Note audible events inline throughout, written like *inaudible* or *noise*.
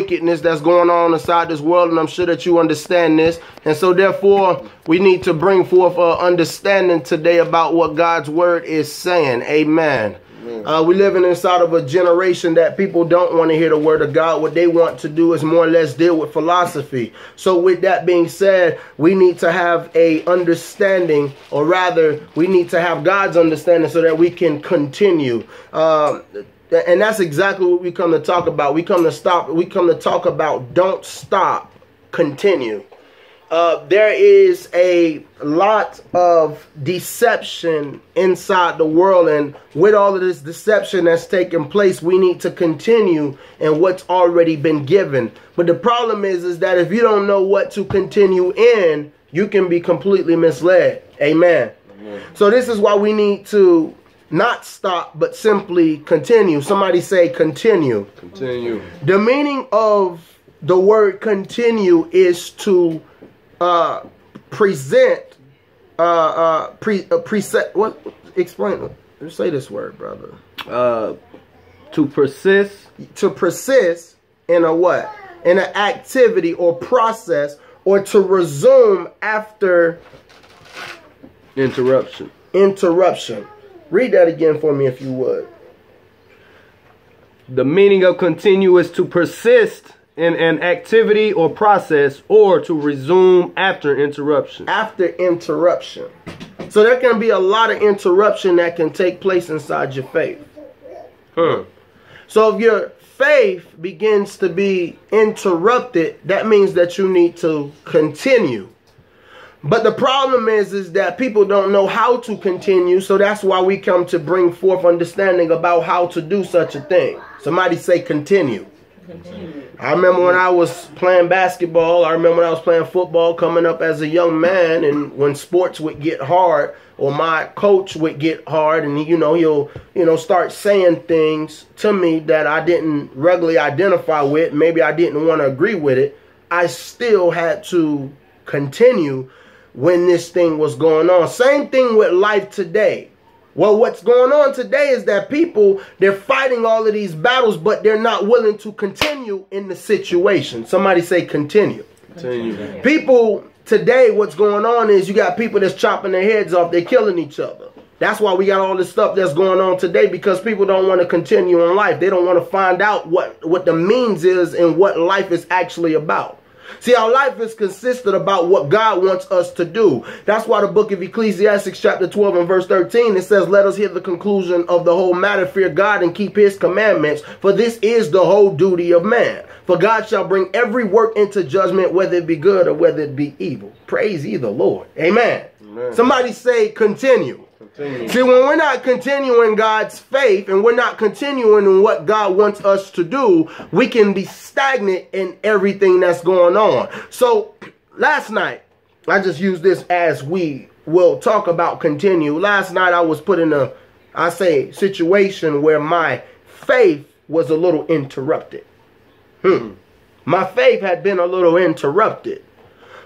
wickedness that's going on inside this world, and I'm sure that you understand this. And so, therefore, we need to bring forth a understanding today about what God's word is saying. Amen. Uh, we living inside of a generation that people don't want to hear the word of God. What they want to do is more or less deal with philosophy. So, with that being said, we need to have a understanding, or rather, we need to have God's understanding so that we can continue. Uh, and that's exactly what we come to talk about. We come to stop. We come to talk about don't stop, continue. Uh, there is a lot of deception inside the world, and with all of this deception that's taking place, we need to continue in what's already been given. But the problem is, is that if you don't know what to continue in, you can be completely misled. Amen. Amen. So this is why we need to not stop, but simply continue. Somebody say continue. Continue. The meaning of the word continue is to uh, present, uh, uh, pre, uh, preset. What? Explain. Say this word, brother. Uh, to persist. To persist in a what? In an activity or process, or to resume after interruption. Interruption. Read that again for me if you would. The meaning of continue is to persist in an activity or process or to resume after interruption. After interruption. So there can be a lot of interruption that can take place inside your faith. Hmm. So if your faith begins to be interrupted, that means that you need to continue. But the problem is, is that people don't know how to continue. So that's why we come to bring forth understanding about how to do such a thing. Somebody say continue. continue. I remember when I was playing basketball. I remember when I was playing football coming up as a young man. And when sports would get hard or my coach would get hard and, you know, he'll, you know, start saying things to me that I didn't regularly identify with. Maybe I didn't want to agree with it. I still had to continue when this thing was going on. Same thing with life today. Well, what's going on today is that people, they're fighting all of these battles, but they're not willing to continue in the situation. Somebody say continue. Continue. People today, what's going on is you got people that's chopping their heads off. They're killing each other. That's why we got all this stuff that's going on today because people don't want to continue in life. They don't want to find out what, what the means is and what life is actually about. See, our life is consistent about what God wants us to do. That's why the book of Ecclesiastes chapter 12 and verse 13, it says, let us hear the conclusion of the whole matter, fear God and keep his commandments, for this is the whole duty of man. For God shall bring every work into judgment, whether it be good or whether it be evil. Praise ye the Lord. Amen. Amen. Somebody say continue. See, when we're not continuing God's faith and we're not continuing in what God wants us to do, we can be stagnant in everything that's going on. So, last night, I just use this as we will talk about continue. Last night, I was put in a, I say, situation where my faith was a little interrupted. Hmm. My faith had been a little interrupted.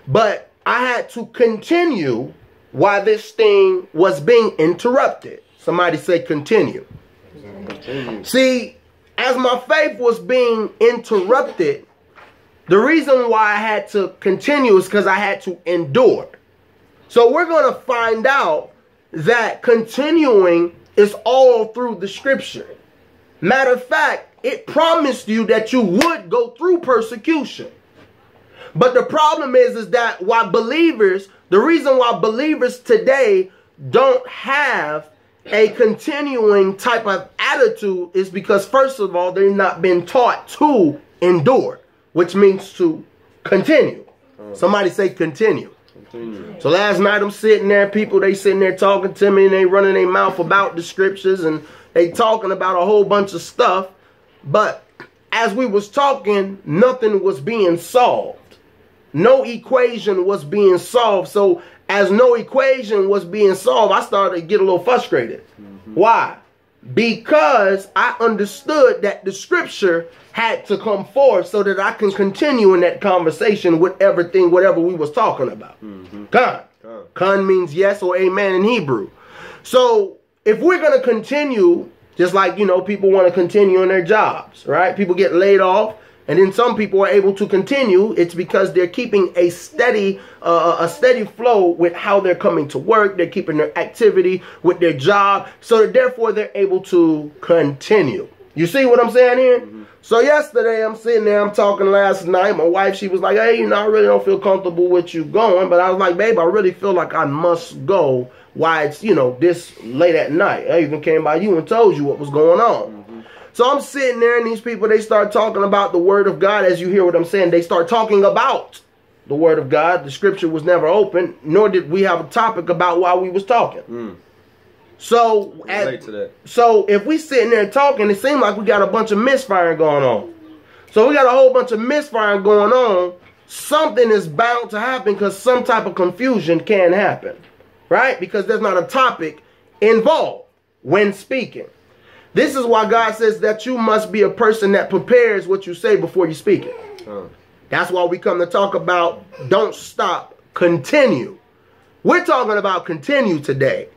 But I had to continue why this thing was being interrupted. Somebody say continue. continue. See, as my faith was being interrupted, the reason why I had to continue is because I had to endure. So we're going to find out that continuing is all through the scripture. Matter of fact, it promised you that you would go through persecution. But the problem is, is that why believers the reason why believers today don't have a continuing type of attitude is because, first of all, they've not been taught to endure, which means to continue. Somebody say continue. continue. So last night I'm sitting there, people they sitting there talking to me and they running their mouth about the scriptures and they talking about a whole bunch of stuff. But as we was talking, nothing was being solved no equation was being solved. So as no equation was being solved, I started to get a little frustrated. Mm-hmm. Why? Because I understood that the scripture had to come forth so that I can continue in that conversation with everything, whatever we was talking about. Mm-hmm. Con. Con means yes or amen in Hebrew. So if we're going to continue, just like, you know, people want to continue in their jobs, right? People get laid off and then some people are able to continue. It's because they're keeping a steady, uh, a steady flow with how they're coming to work. They're keeping their activity with their job, so therefore they're able to continue. You see what I'm saying here? Mm-hmm. So yesterday I'm sitting there, I'm talking last night. My wife, she was like, "Hey, you know, I really don't feel comfortable with you going," but I was like, "Babe, I really feel like I must go." Why it's you know this late at night? I even came by you and told you what was going on. Mm-hmm. So I'm sitting there, and these people they start talking about the word of God. As you hear what I'm saying, they start talking about the word of God. The scripture was never open, nor did we have a topic about why we was talking. Mm. So, at, so if we sitting there talking, it seems like we got a bunch of misfiring going on. So we got a whole bunch of misfiring going on. Something is bound to happen because some type of confusion can happen, right? Because there's not a topic involved when speaking. This is why God says that you must be a person that prepares what you say before you speak it. Huh. That's why we come to talk about don't stop, continue. We're talking about continue today.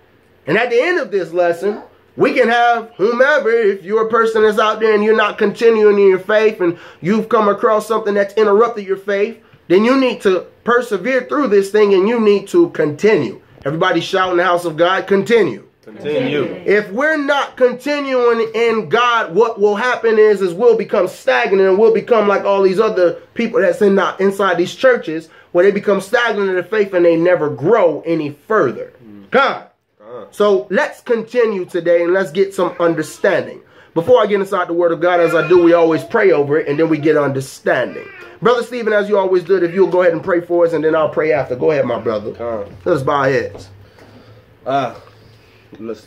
And at the end of this lesson, we can have whomever, if you're a person that's out there and you're not continuing in your faith and you've come across something that's interrupted your faith, then you need to persevere through this thing and you need to continue. Everybody shout in the house of God, continue. Continue. If we're not continuing in God, what will happen is is we'll become stagnant and we'll become like all these other people that's in not inside these churches where they become stagnant in their faith and they never grow any further. God. So let's continue today and let's get some understanding. Before I get inside the Word of God, as I do, we always pray over it and then we get understanding. Brother Stephen, as you always do, if you'll go ahead and pray for us and then I'll pray after. Go ahead, my brother. Uh, Let us bow our heads. Uh, let's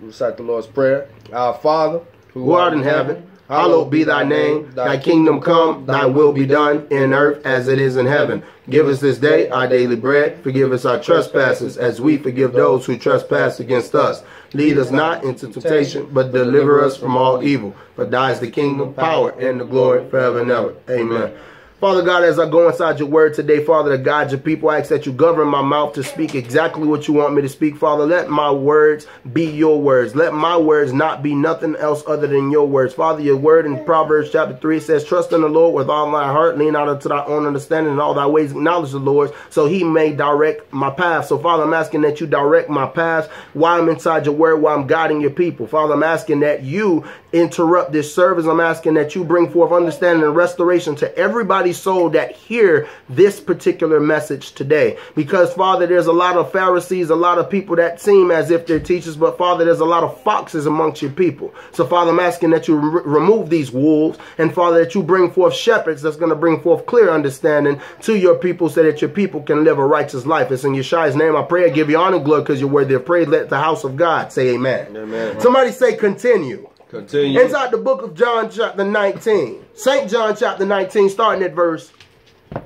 recite the Lord's Prayer. Our Father, who, who art in heaven Hallowed be thy name. Thy kingdom come, thy will be done in earth as it is in heaven. Give us this day our daily bread. Forgive us our trespasses as we forgive those who trespass against us. Lead us not into temptation, but deliver us from all evil. For thine is the kingdom, power, and the glory forever and ever. Amen. Father God, as I go inside your word today, Father, to guide your people, I ask that you govern my mouth to speak exactly what you want me to speak, Father. Let my words be your words. Let my words not be nothing else other than your words. Father, your word in Proverbs chapter 3 says, Trust in the Lord with all thy heart, lean out unto thy own understanding, and all thy ways acknowledge the Lord, so he may direct my path. So, Father, I'm asking that you direct my path while I'm inside your word, while I'm guiding your people. Father, I'm asking that you interrupt this service. I'm asking that you bring forth understanding and restoration to everybody's soul that hear this particular message today. Because, Father, there's a lot of Pharisees, a lot of people that seem as if they're teachers, but, Father, there's a lot of foxes amongst your people. So, Father, I'm asking that you re remove these wolves, and, Father, that you bring forth shepherds that's going to bring forth clear understanding to your people so that your people can live a righteous life. It's in Yeshua's name I pray. I give you honor and glory because you're worthy of praise. Let the house of God say amen. Amen. Somebody say continue. Continue. Inside the book of John chapter 19. St. John chapter 19, starting at verse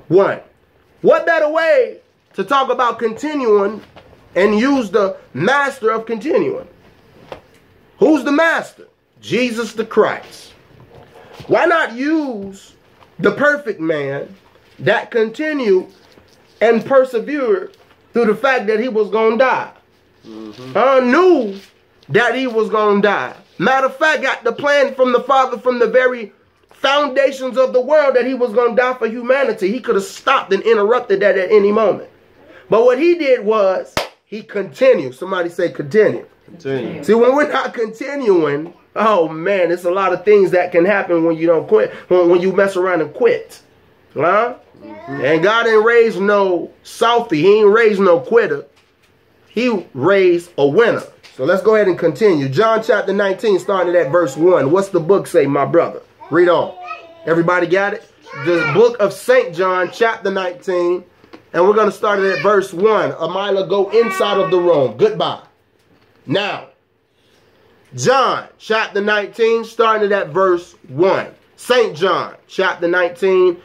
1. What better way to talk about continuing and use the master of continuing? Who's the master? Jesus the Christ. Why not use the perfect man that continued and persevered through the fact that he was going to die? Mm -hmm. I knew that he was going to die. Matter of fact, got the plan from the Father from the very foundations of the world that he was going to die for humanity. He could have stopped and interrupted that at any moment. But what he did was he continued. Somebody say continue. Continue. See, when we're not continuing, oh man, it's a lot of things that can happen when you don't quit, when, when you mess around and quit. Huh? -hmm. And God ain't raised no softy. He ain't raised no quitter. He raised a winner. So let's go ahead and continue. John chapter 19, starting at verse 1. What's the book say, my brother? Read on. Everybody got it? The book of St. John, chapter 19. And we're going to start it at verse 1. Amila, go inside of the room. Goodbye. Now, John, chapter 19, starting at verse 1. St. John, chapter 19,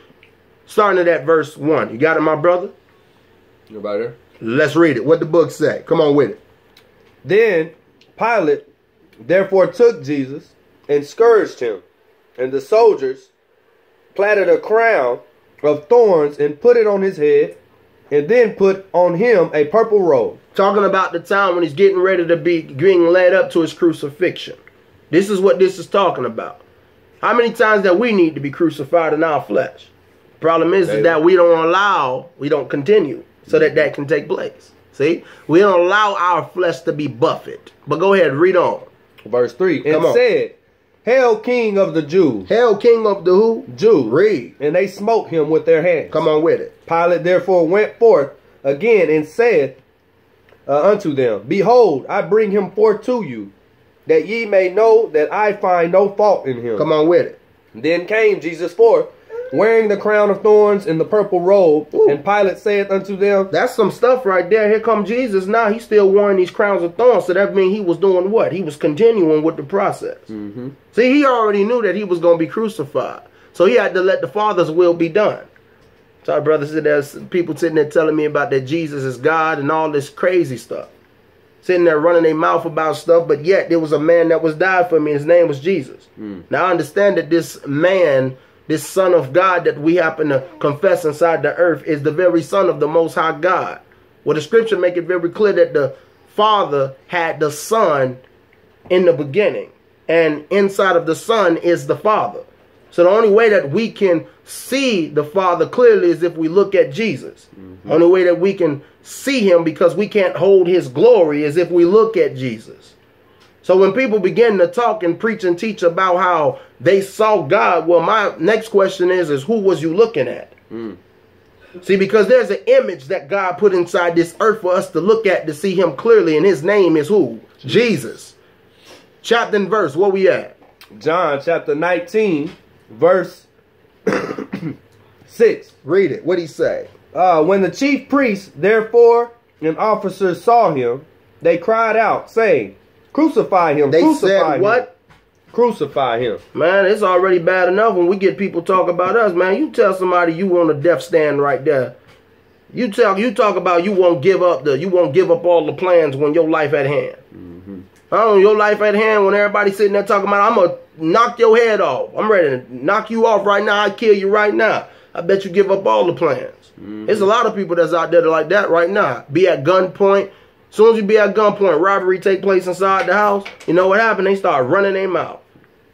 starting at verse 1. You got it, my brother? You about there? Let's read it. What the book say? Come on with it. Then Pilate therefore took Jesus and scourged him, and the soldiers platted a crown of thorns and put it on his head, and then put on him a purple robe. Talking about the time when he's getting ready to be being led up to his crucifixion. This is what this is talking about. How many times that we need to be crucified in our flesh? Problem is, is that we don't allow, we don't continue so that that can take place. See, we don't allow our flesh to be buffeted. But go ahead, read on. Verse 3 And Come on. said, Hail, King of the Jews. Hail, King of the who? Jews. Read. And they smote him with their hands. Come on with it. Pilate therefore went forth again and said uh, unto them, Behold, I bring him forth to you, that ye may know that I find no fault in him. Come on with it. Then came Jesus forth, wearing the crown of thorns and the purple robe. Ooh. And Pilate saith unto them, That's some stuff right there. Here come Jesus. Now he's still wearing these crowns of thorns. So that means he was doing what? He was continuing with the process. mm-hmm. See, he already knew that he was going to be crucified. So he had to let the Father's will be done. So, brothers, there's people sitting there telling me about that Jesus is God and all this crazy stuff. Sitting there running their mouth about stuff, but yet there was a man that was died for me. His name was Jesus. Now I understand that this man, this Son of God that we happen to confess inside the earth, is the very Son of the Most High God. Well, the Scripture make it very clear that the Father had the Son in the beginning, and inside of the Son is the Father. So the only way that we can see the Father clearly is if we look at Jesus. Mm-hmm. Only way that we can see him because we can't hold his glory is if we look at Jesus. So when people begin to talk and preach and teach about how they saw God, well, my next question is, is who was you looking at? See, because there's an image that God put inside this earth for us to look at to see him clearly, and his name is who? Jesus. Chapter and verse, where we at? John chapter 19, verse 6. Read it. What he say? Uh, when the chief priests, therefore, and officers saw him, they cried out, saying, Crucify him, They crucify said him. what? Crucify him. Man, it's already bad enough when we get people talk about us, man. You tell somebody you on a death stand right there. You tell you talk about you won't give up the you won't give up all the plans when your life at hand. Oh, your life at hand when everybody's sitting there talking about I'm gonna knock your head off. I'm ready to knock you off right now. I kill you right now. I bet you give up all the plans. Mm-hmm. There's a lot of people that's out there like that right now. Be at gunpoint. Soon as you be at gunpoint, robbery take place inside the house. You know what happened? They start running their mouth.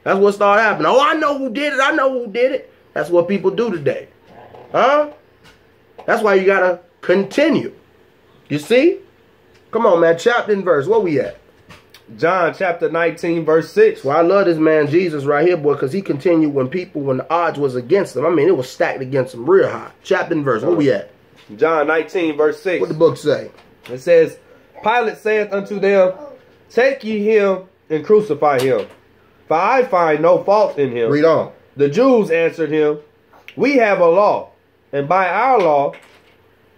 That's what started happening. Oh, I know who did it. I know who did it. That's what people do today. Huh? That's why you gotta continue. You see? Come on, man. Chapter and verse. Where we at? John chapter 19, verse 6. Well, I love this man Jesus right here, boy, because he continued when people, when the odds was against him. I mean, it was stacked against him real high. Chapter and verse. Where we at? John 19, verse 6. What the book say? It says, Pilate saith unto them, Take ye him and crucify him. For I find no fault in him. Read on. The Jews answered him, We have a law, and by our law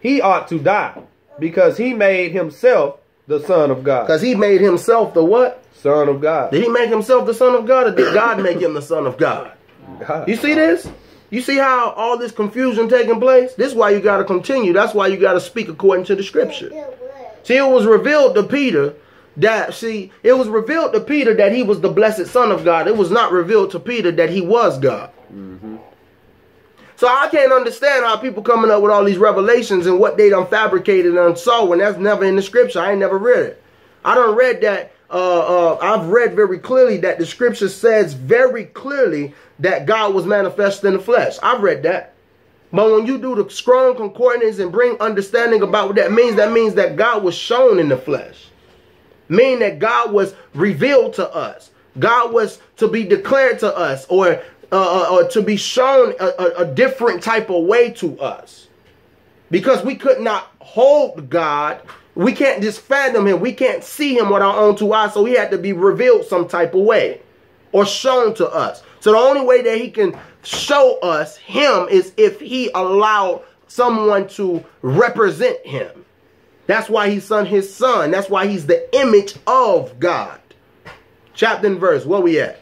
he ought to die, because he made himself the Son of God. Because he made himself the what? Son of God. Did he make himself the son of God or did God make him the son of God? God. You see this? You see how all this confusion taking place? This is why you got to continue. That's why you got to speak according to the scripture. See, it was revealed to Peter that, see, it was revealed to Peter that he was the blessed son of God. It was not revealed to Peter that he was God. So I can't understand how people coming up with all these revelations and what they done fabricated and saw when that's never in the scripture. I ain't never read it. I done read that. Uh, uh, I've read very clearly that the scripture says very clearly that God was manifest in the flesh. I've read that. But when you do the strong concordance and bring understanding about what that means, that means that God was shown in the flesh. Meaning that God was revealed to us. God was to be declared to us or, uh, uh, or to be shown a, a, a different type of way to us. Because we could not hold God. We can't just fathom him. We can't see him with our own two eyes. So he had to be revealed some type of way or shown to us. So the only way that he can show us him is if he allowed someone to represent him. That's why he sent his son. That's why he's the image of God. Chapter and verse, where we at?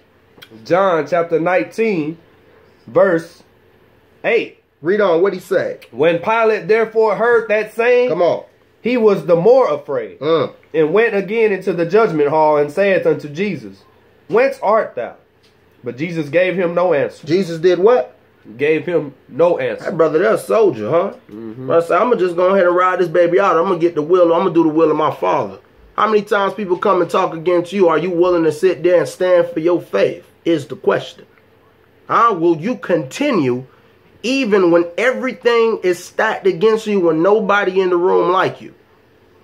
John chapter 19, verse 8. Read on, what he say? When Pilate therefore heard that saying, Come on. he was the more afraid, Mm. and went again into the judgment hall, and saith unto Jesus, Whence art thou? But Jesus gave him no answer. Jesus did what? Gave him no That answer. brother, that's a soldier, huh? Mm-hmm. I said, I'm gonna just go ahead and ride this baby out. I'm gonna get the will. I'm gonna do the will of my father. How many times people come and talk against you? Are you willing to sit there and stand for your faith? Is the question. Huh? Will you continue even when everything is stacked against you when nobody in the room like you?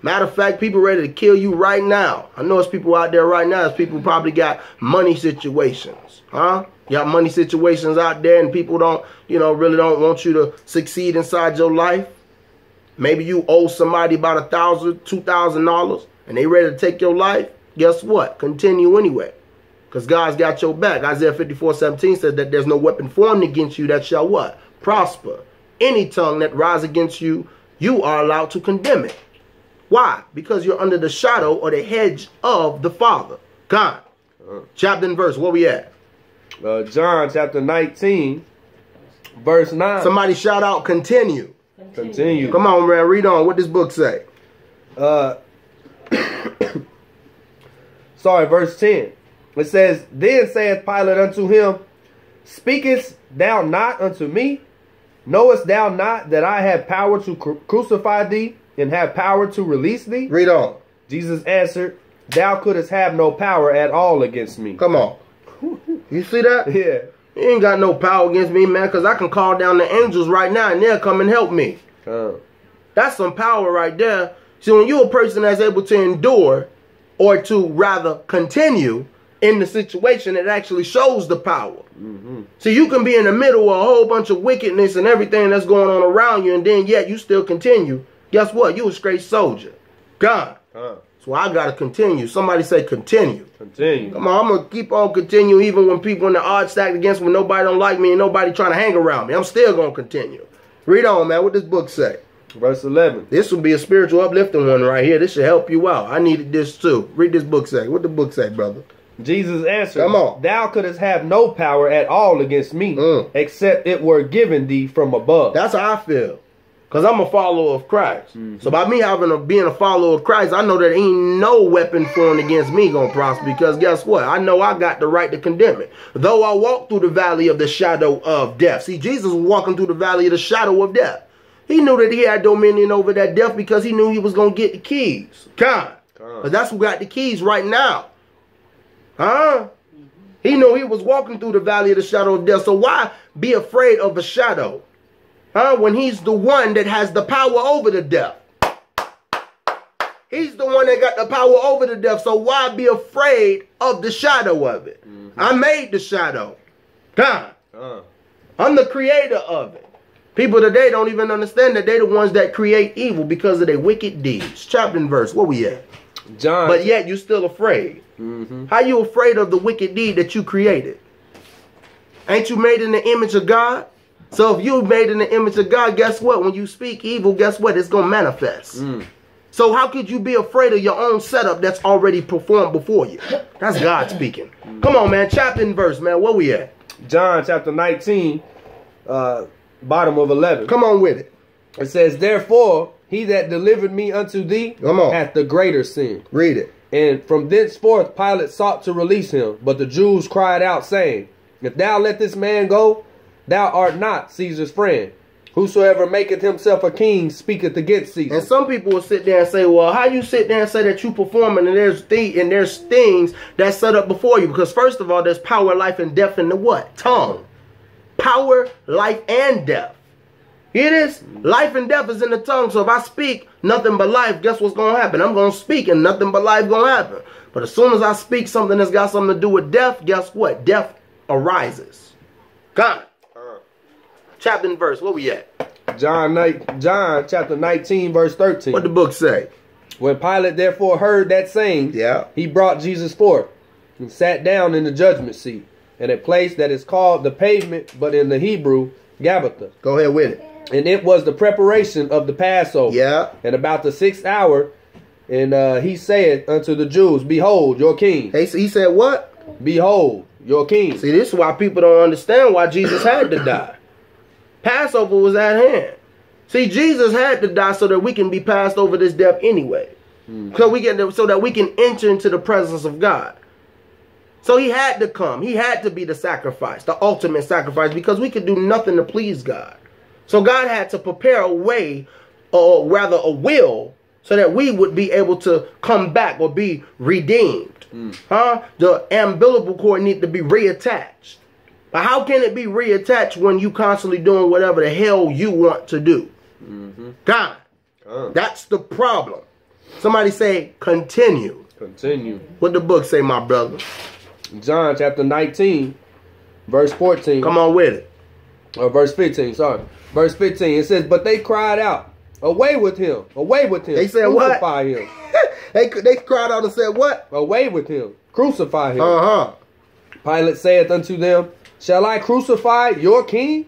Matter of fact, people ready to kill you right now. I know it's people out there right now. It's people probably got money situations. Huh? You got money situations out there and people don't, you know, really don't want you to succeed inside your life. Maybe you owe somebody about a thousand, two thousand dollars, and they ready to take your life. Guess what? Continue anyway. Because God's got your back. Isaiah 54, 17 says that there's no weapon formed against you that shall what? Prosper. Any tongue that rise against you, you are allowed to condemn it. Why? Because you're under the shadow or the hedge of the Father. God. Uh, chapter and verse. Where we at? Uh, John chapter 19, verse 9. Somebody shout out continue. Continue. Come on, man. Read on. What this book say? Uh, *coughs* sorry, verse 10. It says, Then saith Pilate unto him, Speakest thou not unto me? Knowest thou not that I have power to cru crucify thee and have power to release thee? Read on. Jesus answered, Thou couldst have no power at all against me. Come on. You see that? *laughs* Yeah. You ain't got no power against me, man, because I can call down the angels right now and they'll come and help me. Uh, That's some power right there. So when you're a person that's able to endure or to rather continue in the situation, it actually shows the power. mm-hmm. So you can be in the middle of a whole bunch of wickedness and everything that's going on around you, and then yet you still continue. Guess what? You a straight soldier. God. uh, So I gotta continue. Somebody say continue. continue. Come on, I'm gonna keep on continue even when people in the odds stacked against me, when nobody don't like me and nobody trying to hang around me. I'm still gonna continue. Read on, man. What this book say? Verse 11. This will be a spiritual uplifting one right here. This should help you out. I needed this too. Read this book say. What the book say, brother? Jesus answered, Come on. Thou couldst have no power at all against me, Mm. except it were given thee from above. That's how I feel. Cause I'm a follower of Christ. So by me having a being a follower of Christ, I know that ain't no weapon formed against me gonna prosper. Because guess what? I know I got the right to condemn it. Though I walk through the valley of the shadow of death. See, Jesus was walking through the valley of the shadow of death. He knew that he had dominion over that death because he knew he was gonna get the keys. God. But that's who got the keys right now. Huh? He knew he was walking through the valley of the shadow of death. So why be afraid of a shadow? Huh? When he's the one that has the power over the death. He's the one that got the power over the death. So why be afraid of the shadow of it? I made the shadow. God. Uh, I'm the creator of it. People today don't even understand that they're the ones that create evil because of their wicked deeds. Chapter and verse. Where we at? John. But yet you're still afraid. Mhm. How you afraid of the wicked deed that you created? Ain't you made in the image of God? So if you made in the image of God, guess what? When you speak evil, guess what? It's gonna manifest. Mm. So how could you be afraid of your own setup that's already performed before you? That's God speaking. Come on, man. Chapter and verse, man. Where we at? John chapter 19, uh, bottom of 11. Come on with it. It says, Therefore, he that delivered me unto thee Come on. hath the greater sin. Read it. And from thenceforth Pilate sought to release him. But the Jews cried out, saying, If thou let this man go, thou art not Caesar's friend. Whosoever maketh himself a king speaketh against Caesar. And some people will sit there and say, "Well, how you sit there and say that you performing and there's th- and there's things that's set up before you?" Because first of all, there's power, life, and death in the what tongue. Power, life, and death. It is life and death is in the tongue. So if I speak nothing but life, guess what's gonna happen? I'm gonna speak and nothing but life gonna happen. But as soon as I speak something that's got something to do with death, guess what? Death arises. God. Chapter and verse. Where we at? John, John chapter 19, verse 13. What the book say? When Pilate therefore heard that saying, Yeah. he brought Jesus forth and sat down in the judgment seat in a place that is called the pavement, but in the Hebrew, Gabbatha. Go ahead with it. And it was the preparation of the Passover. Yeah. And about the sixth hour, and uh, he said unto the Jews, Behold, your king. He, he said what? Behold, your king. See, this is why people don't understand why Jesus had to die. Passover was at hand. See, Jesus had to die so that we can be passed over this death anyway. Hmm. So we get so that we can enter into the presence of God. So he had to come. He had to be the sacrifice, the ultimate sacrifice, because we could do nothing to please God. So God had to prepare a way, or rather a will, so that we would be able to come back or be redeemed. Hmm. Huh? The umbilical cord need to be reattached. But how can it be reattached when you constantly doing whatever the hell you want to do? God, Uh, that's the problem. Somebody say continue. continue. What the book say, my brother? John chapter 19, verse 14. Come on with it. Or verse 15, sorry. Verse 15, it says, But they cried out, Away with him, away with him. They said what? Crucify him, *laughs* they they cried out and said, "What? away with him, crucify him. Uh huh." Pilate saith unto them, Shall I crucify your king?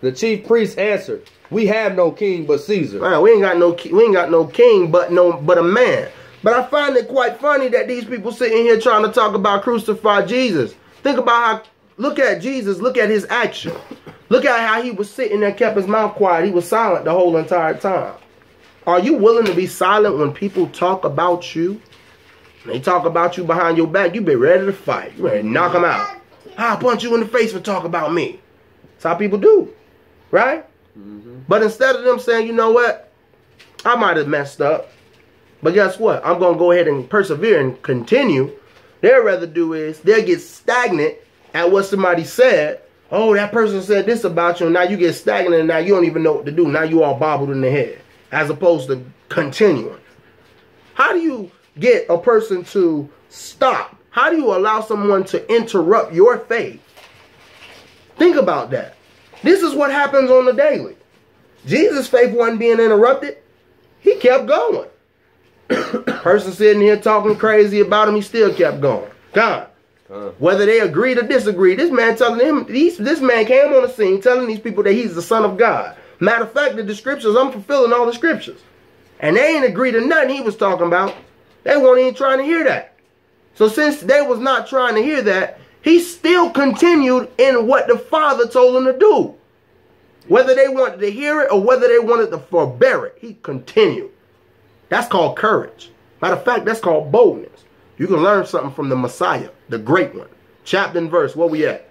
The chief priest answered, We have no king but Caesar. Man, we ain't got no we ain't got no king, but no but a man. But I find it quite funny that these people sitting here trying to talk about crucify Jesus. Think about how look at Jesus, look at his action. Look at how he was sitting there, kept his mouth quiet. He was silent the whole entire time. Are you willing to be silent when people talk about you? They talk about you behind your back. You be ready to fight. You ready to knock them out. I'll punch you in the face for talk about me. That's how people do, right? Mm-hmm. But instead of them saying, you know what, I might have messed up, but guess what? I'm gonna go ahead and persevere and continue. They'd rather do is they'll get stagnant at what somebody said. Oh, that person said this about you, and now you get stagnant, and now you don't even know what to do. Now you all bobbled in the head, as opposed to continuing. How do you get a person to stop? How do you allow someone to interrupt your faith? Think about that. This is what happens on the daily. Jesus' faith wasn't being interrupted. He kept going. *coughs* Person sitting here talking crazy about him, he still kept going. God. Whether they agreed or disagreed, this man telling him, these, this man came on the scene telling these people that he's the son of God. Matter of fact, the scriptures, I'm fulfilling all the scriptures. And they ain't agreed to nothing he was talking about. They weren't even trying to hear that. So since they was not trying to hear that, he still continued in what the Father told him to do. Whether they wanted to hear it or whether they wanted to forbear it, he continued. That's called courage. Matter of fact, that's called boldness. You can learn something from the Messiah, the great one. Chapter and verse, where we at?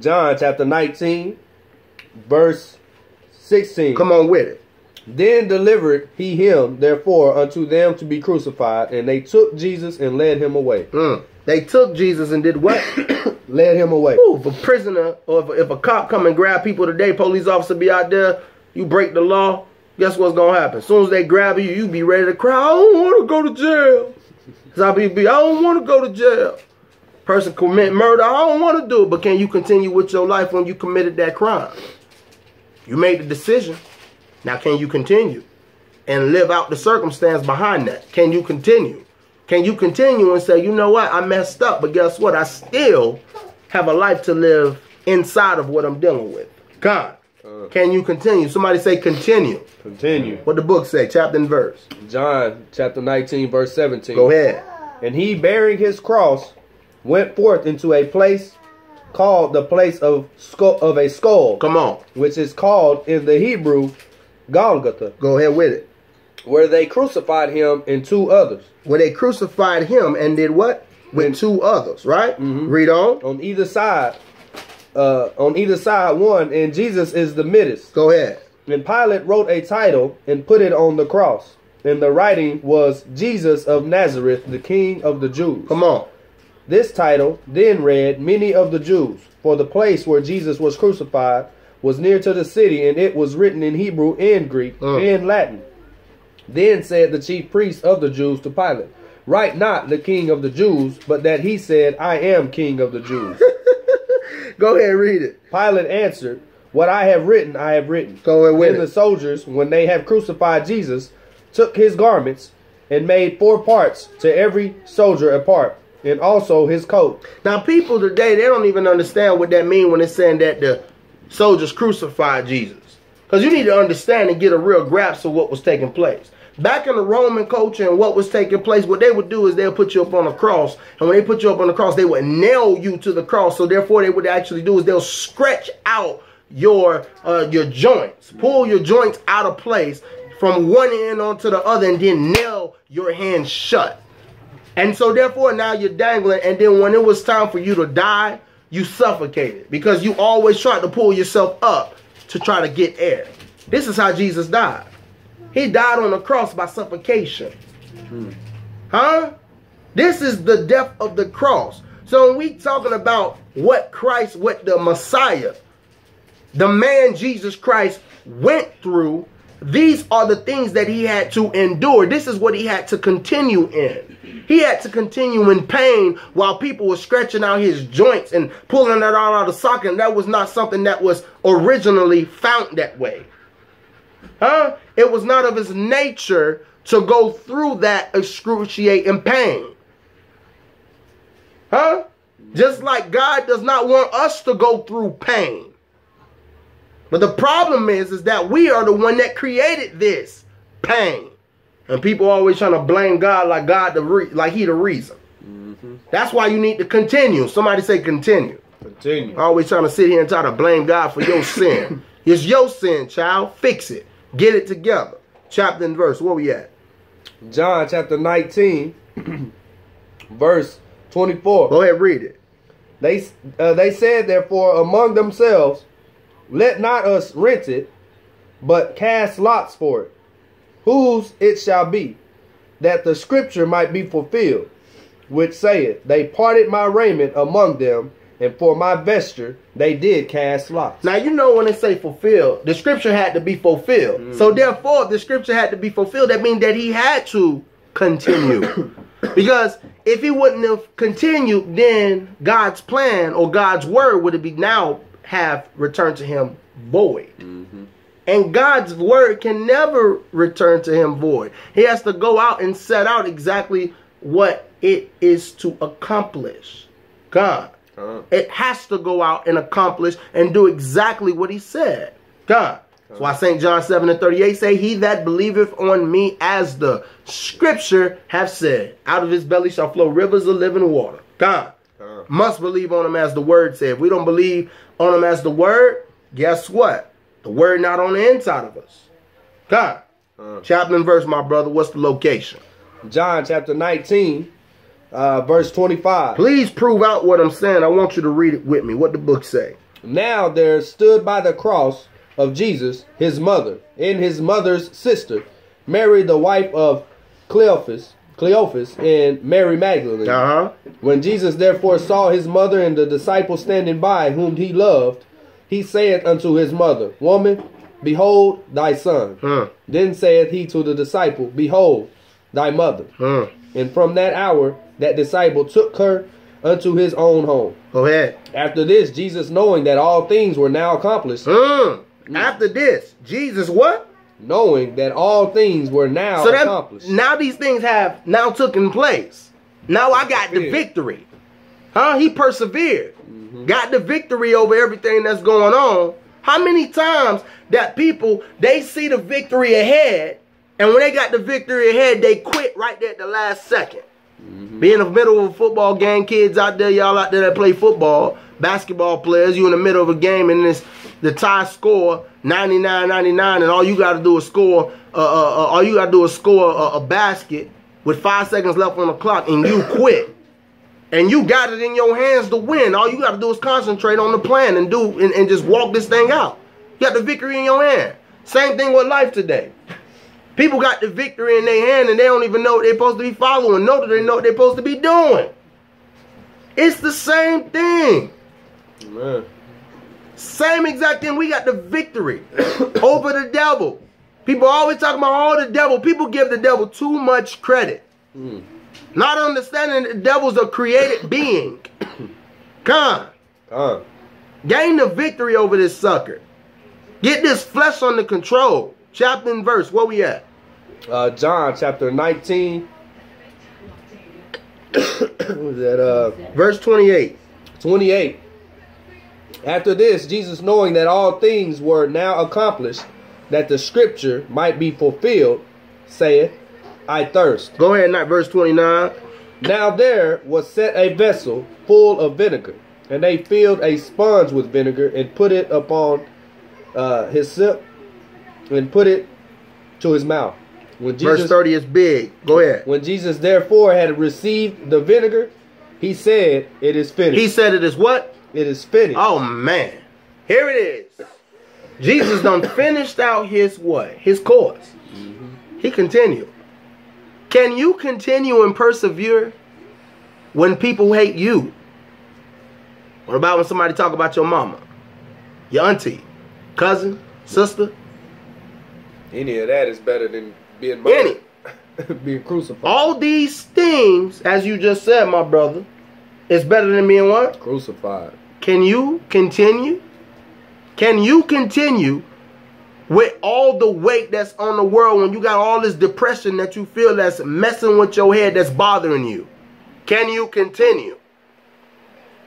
John chapter 19, verse 16. Come on with it. Then delivered he him, therefore, unto them to be crucified, and they took Jesus and led him away. Mm. They took Jesus and did what? *coughs* Led him away. Ooh, if a prisoner or if a, if a cop come and grab people today, police officer be out there, you break the law, guess what's gonna happen? As soon as they grab you, you be ready to cry, I don't want to go to jail. *laughs* Some people be, I don't want to go to jail. Person commit murder, I don't want to do it. But can you continue with your life when you committed that crime? You made the decision. Now can you continue and live out the circumstance behind that? Can you continue? Can you continue and say, you know what, I messed up, but guess what? I still have a life to live inside of what I'm dealing with. God, Uh. can you continue? Somebody say continue. Continue. What the book say, chapter and verse. John chapter 19, verse 17. Go ahead. And he, bearing his cross, went forth into a place called the place of skull, of a skull, Come on. which is called in the Hebrew Golgotha, Go ahead with it. where they crucified him and two others. Where they crucified him and did what? With two others, right? Mhm. Read on. On either side, uh, on either side one, and Jesus is the midst. Go ahead. And Pilate wrote a title and put it on the cross. And the writing was Jesus of Nazareth, the King of the Jews. Come on. This title then read many of the Jews, for the place where Jesus was crucified was near to the city, and it was written in Hebrew and Greek Mm. and Latin. Then said the chief priests of the Jews to Pilate, Write not the king of the Jews, but that he said, I am king of the Jews. *laughs* Go ahead, read it. Pilate answered, What I have written, I have written. Go ahead with Then the soldiers, when they have crucified Jesus, took his garments and made four parts to every soldier a part, and also his coat. Now, people today, they don't even understand what that means when it's saying that the soldiers crucified Jesus. Because you need to understand and get a real grasp of what was taking place. Back in the Roman culture and what was taking place, what they would do is they'll put you up on a cross. And when they put you up on the cross, they would nail you to the cross. So therefore, they would actually do is they'll stretch out your uh, your joints, pull your joints out of place from one end onto the other, and then nail your hands shut. And so therefore now you're dangling and then when it was time for you to die, you suffocated because you always tried to pull yourself up to try to get air. This is how Jesus died. He died on the cross by suffocation. Hmm. Huh? This is the death of the cross. So when we talking about what Christ, what the Messiah, the man Jesus Christ went through, these are the things that he had to endure. This is what he had to continue in. He had to continue in pain while people were stretching out his joints and pulling that all out of socket. And that was not something that was originally found that way. Huh? It was not of his nature to go through that excruciating pain. Huh? Just like God does not want us to go through pain. But the problem is, is that we are the one that created this pain. And people always trying to blame God like God the re- like he the reason. Mm-hmm. That's why you need to continue. Somebody say continue. Continue. Always trying to sit here and try to blame God for your *coughs* sin. It's your sin, child. Fix it. Get it together. Chapter and verse. Where we at? John chapter 19, *clears throat* verse 24. Go ahead, read it. They uh, they said therefore among themselves, let not us rent it, but cast lots for it, whose it shall be, that the scripture might be fulfilled, which saith, They parted my raiment among them, and for my vesture they did cast lots. Now you know when they say fulfilled, the scripture had to be fulfilled. Mm. So therefore, the scripture had to be fulfilled, that means that he had to continue. *coughs* because if he wouldn't have continued, then God's plan or God's word would have be now have returned to him void. Mm-hmm. And God's word can never return to him void. He has to go out and set out exactly what it is to accomplish. God. Uh, It has to go out and accomplish and do exactly what he said. God. That's why St. John 7 and 38 say, He that believeth on me, as the scripture have said, out of his belly shall flow rivers of living water. God. uh, Must believe on him as the word said. If we don't believe on him as the word, guess what? The word not on the inside of us. God. uh. Chapter and verse, my brother. What's the location? John chapter 19, uh, verse 25. Please prove out what I'm saying. I want you to read it with me. What the book say? Now there stood by the cross of Jesus his mother, and his mother's sister, Mary the wife of Cleophas, Cleophas, and Mary Magdalene. Uh-huh. When Jesus therefore saw his mother and the disciple standing by, whom he loved, he saith unto his mother, Woman, behold thy son. Huh. Then saith he to the disciple, Behold thy mother. Huh. And from that hour that disciple took her unto his own home. Go ahead. After this, Jesus, knowing that all things were now accomplished, Mm. After this, Jesus what? knowing that all things were now So that accomplished, now these things have now taken place. Now I got the victory. Huh? He persevered. Mm-hmm. Got the victory over everything that's going on. How many times that people they see the victory ahead, and when they got the victory ahead, they quit right there at the last 2nd Mm-hmm. Be in the middle of a football game, kids out there, y'all out there that play football, basketball players, you in the middle of a game and this the tie score 99-99 and all you got to do is score uh, uh, uh, all you got to do is score a, a basket with 5 seconds left on the clock and you quit. And you got it in your hands to win. All you got to do is concentrate on the plan and do and, and just walk this thing out. You got the victory in your hand. Same thing with life today. People got the victory in their hand and they don't even know what they're supposed to be following, know that they know what they're supposed to be doing. It's the same thing. Man. Same exact thing. We got the victory *coughs* over the devil. People always talking about all the devil. People give the devil too much credit. Mm. Not understanding the devil's a created *coughs* being. *coughs* Come. Uh, Gain the victory over this sucker. Get this flesh under control. Chapter and verse. Where we at? uh, John chapter 19. *coughs* was that? Uh, Verse 28. 28. After this, Jesus, knowing that all things were now accomplished, that the scripture might be fulfilled, saith, I thirst. Go ahead, not verse 29. Now there was set a vessel full of vinegar, and they filled a sponge with vinegar and put it upon uh, hyssop and put it to his mouth. When Verse 30 is big. Go ahead. when Jesus therefore had received the vinegar, he said, It is finished. He said it is what? it is finished. Oh man. Here it is. Jesus done finished out his what? His course. He continued. Can you continue and persevere when people hate you? What about when somebody talk about your mama, your auntie, cousin, sister, Any of that is better than being any? *laughs* being crucified. All these things, as you just said, my brother, is better than being what? crucified. Can you continue? Can you continue with all the weight that's on the world when you got all this depression that you feel that's messing with your head that's bothering you? Can you continue?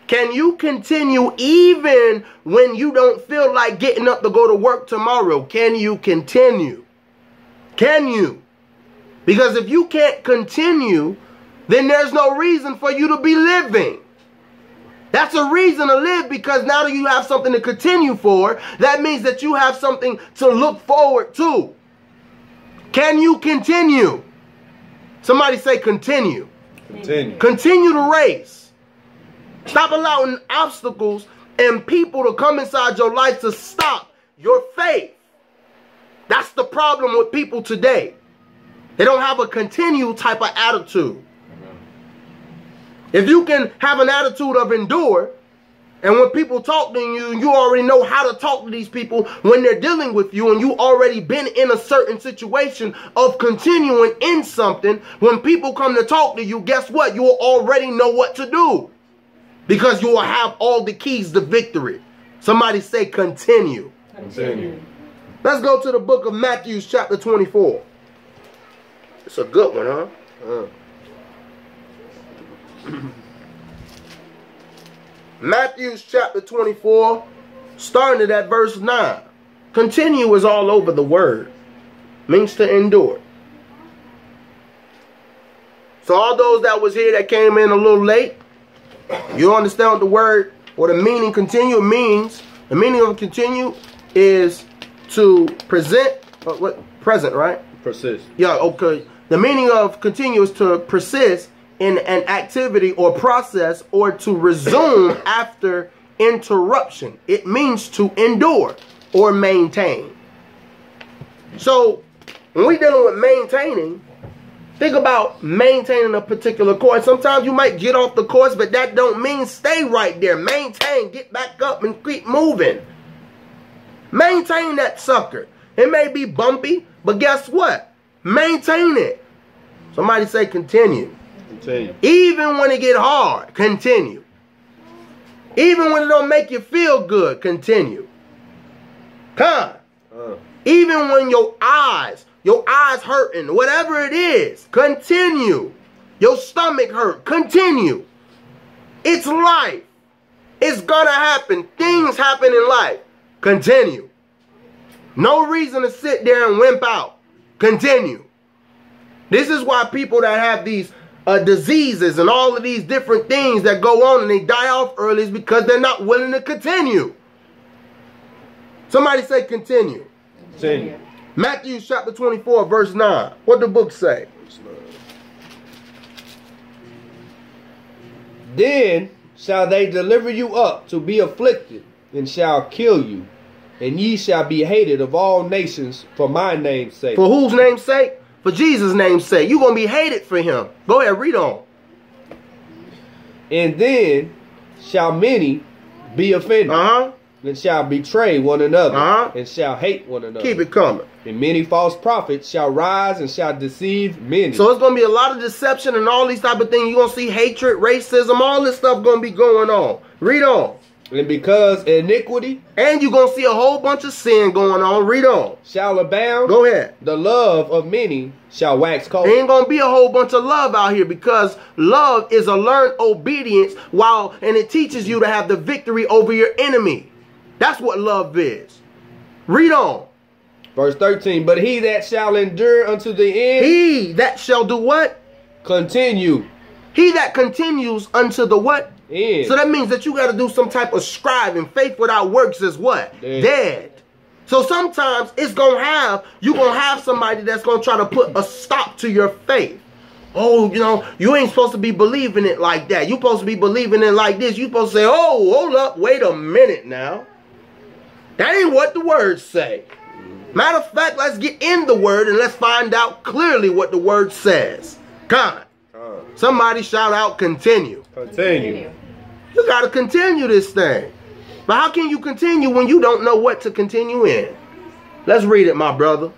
Can you continue even when you don't feel like getting up to go to work tomorrow? Can you continue? Can you? Because if you can't continue, then there's no reason for you to be living. That's a reason to live because now that you have something to continue for, that means that you have something to look forward to. Can you continue? Somebody say continue. Continue. Continue the race. Stop allowing obstacles and people to come inside your life to stop your faith. That's the problem with people today. They don't have a continue type of attitude. If you can have an attitude of endure, and when people talk to you, you already know how to talk to these people when they're dealing with you, and you already been in a certain situation of continuing in something. When people come to talk to you, guess what? You will already know what to do because you will have all the keys to victory. Somebody say continue. Continue. Let's go to the book of Matthew, chapter 24. It's a good one, huh? Uh, *clears throat* Matthew chapter 24, starting at verse 9. Continue is all over the word. Means to endure. So all those that was here that came in a little late, you understand what the word or the meaning continue means. The meaning of continue is to present uh, what present, right? persist. Yeah, okay. The meaning of continue is to persist in an activity or process or to resume *coughs* after interruption. It means to endure or maintain. So when we dealing with maintaining, think about maintaining a particular course. Sometimes you might get off the course, but that don't mean stay right there. Maintain, get back up and keep moving. Maintain that sucker. It may be bumpy, but guess what? Maintain it. Somebody say continue. Continue. Even when it get hard, continue. Even when it don't make you feel good, continue. Come. Uh, Even when your eyes, your eyes hurting, whatever it is, continue. Your stomach hurt, continue. It's life. It's gonna happen. Things happen in life. Continue. No reason to sit there and wimp out. Continue. This is why people that have these uh, diseases and all of these different things that go on and they die off early is because they're not willing to continue. Somebody say continue. continue. Matthew chapter 24, verse 9. What the book say? Then shall they deliver you up to be afflicted, and shall kill you, and ye shall be hated of all nations for my name's sake. For whose name's sake? For Jesus' name's sake. You're going to be hated for him. Go ahead, read on. And then shall many be offended, Uh-huh. and shall betray one another, Uh-huh. and shall hate one another. Keep it coming. And many false prophets shall rise and shall deceive many. So it's going to be a lot of deception and all these type of things. You're going to see hatred, racism, all this stuff going to be going on. Read on. And because iniquity And you're going to see a whole bunch of sin going on. Read on. shall abound, Go ahead. the love of many shall wax cold. There ain't gonna be a whole bunch of love out here because love is a learned obedience while and it teaches you to have the victory over your enemy. That's what love is. Read on. Verse 13, but he that shall endure unto the end, He that shall do what? continue. He that continues unto the what? So that means that you got to do some type of striving. Faith without works is what? Dead. Dead. So sometimes it's gonna have you gonna have somebody that's gonna try to put a stop to your faith. Oh, you know, you ain't supposed to be believing it like that. You supposed to be believing it like this. You supposed to say, oh, hold up, wait a minute now. That ain't what the words say. Matter of fact, let's get in the word and let's find out clearly what the word says. Come. Uh, Somebody shout out continue. Continue. You got to continue this thing. But how can you continue when you don't know what to continue in? Let's read it, my brother.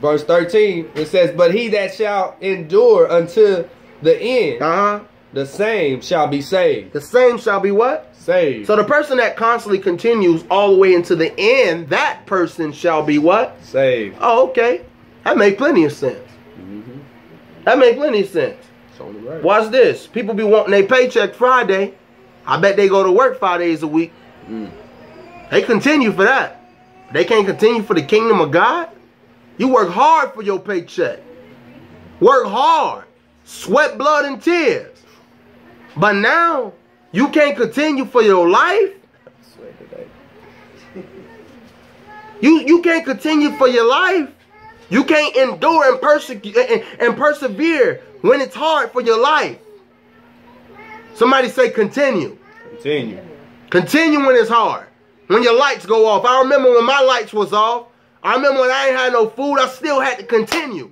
Verse 13, it says, But he that shall endure until the end, Uh huh. the same shall be saved. The same shall be what? Saved. So the person that constantly continues all the way into the end, that person shall be what? saved. Oh, okay. That make plenty of sense. Mm-hmm. That make plenty of sense. Right. Watch this. People be wanting their paycheck Friday. I bet they go to work five days a week. Mm. They continue for that. They can't continue for the kingdom of God. You work hard for your paycheck. Work hard. Sweat, blood, and tears. But now you can't continue for your life. *laughs* You you can't continue for your life. You can't endure and persecute and, and persevere when it's hard for your life. Somebody say continue. Continue. Continue when it's hard. When your lights go off. I remember when my lights was off. I remember when I ain't had no food, I still had to continue.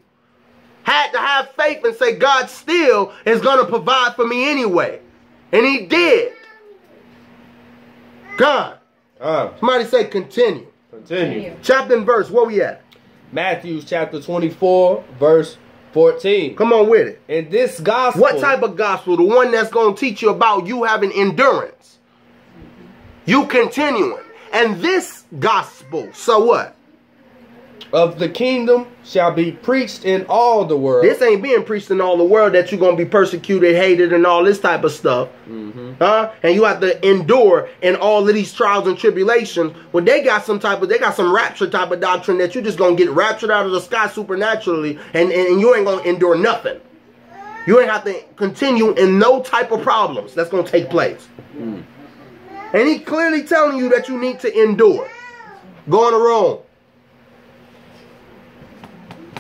Had to have faith and say God still is going to provide for me anyway. And he did. God. Uh, Somebody say continue. continue. Chapter and verse, where we at? Matthew chapter 24, verse 14. Come on with it. And this gospel, What type of gospel? The one that's going to teach you about you having endurance. You continuing. And this gospel, so what? Of the kingdom shall be preached in all the world. This ain't being preached in all the world that you're going to be persecuted, hated, and all this type of stuff. Mhm. Huh? And you have to endure in all of these trials and tribulations. When they got some type of, they got some rapture type of doctrine that you're just going to get raptured out of the sky supernaturally and, and, you ain't going to endure nothing. You ain't have to continue in no type of problems that's going to take place. Mm. And he clearly telling you that you need to endure. Going to Rome.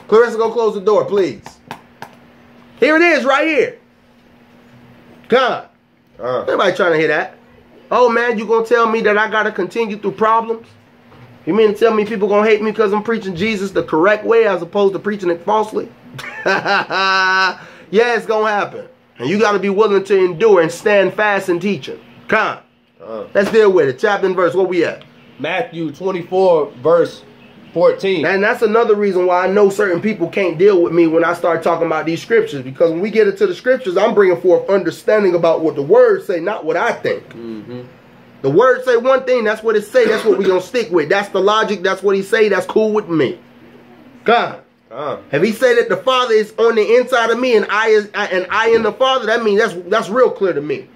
Clarissa, go close the door, please. Here it is, right here. God. Uh, Nobody trying to hear that. Oh man, you gonna tell me that I gotta continue through problems? You mean to tell me people gonna hate me because I'm preaching Jesus the correct way as opposed to preaching it falsely? *laughs* yeah, it's gonna happen. And you gotta be willing to endure and stand fast in teaching. Come. uh, Let's deal with it. Chapter and verse, where we at? Matthew 24, verse 14. And that's another reason why I know certain people can't deal with me when I start talking about these scriptures. Because when we get into the scriptures, I'm bringing forth understanding about what the words say, not what I think. hmm The word say one thing, that's what it say, that's what we gonna stick with. That's the logic, that's what he say, that's cool with me. God. Uh, If he said that the Father is on the inside of me and I is and I in the Father, that means that's that's real clear to me.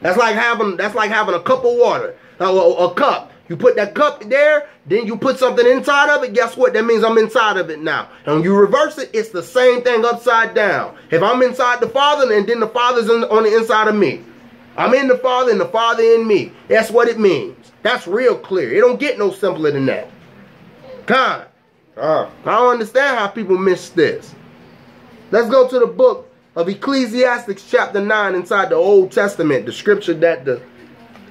That's like having that's like having a cup of water, a, a, a cup. You put that cup there, then you put something inside of it. Guess what? That means I'm inside of it now. And when you reverse it, it's the same thing upside down. If I'm inside the Father, and then the Father's on the inside of me, I'm in the Father and the Father in me. That's what it means. That's real clear. It don't get no simpler than that. God. uh, I don't understand how people miss this. Let's go to the book of Ecclesiastes chapter 9 inside the Old Testament, the scripture that the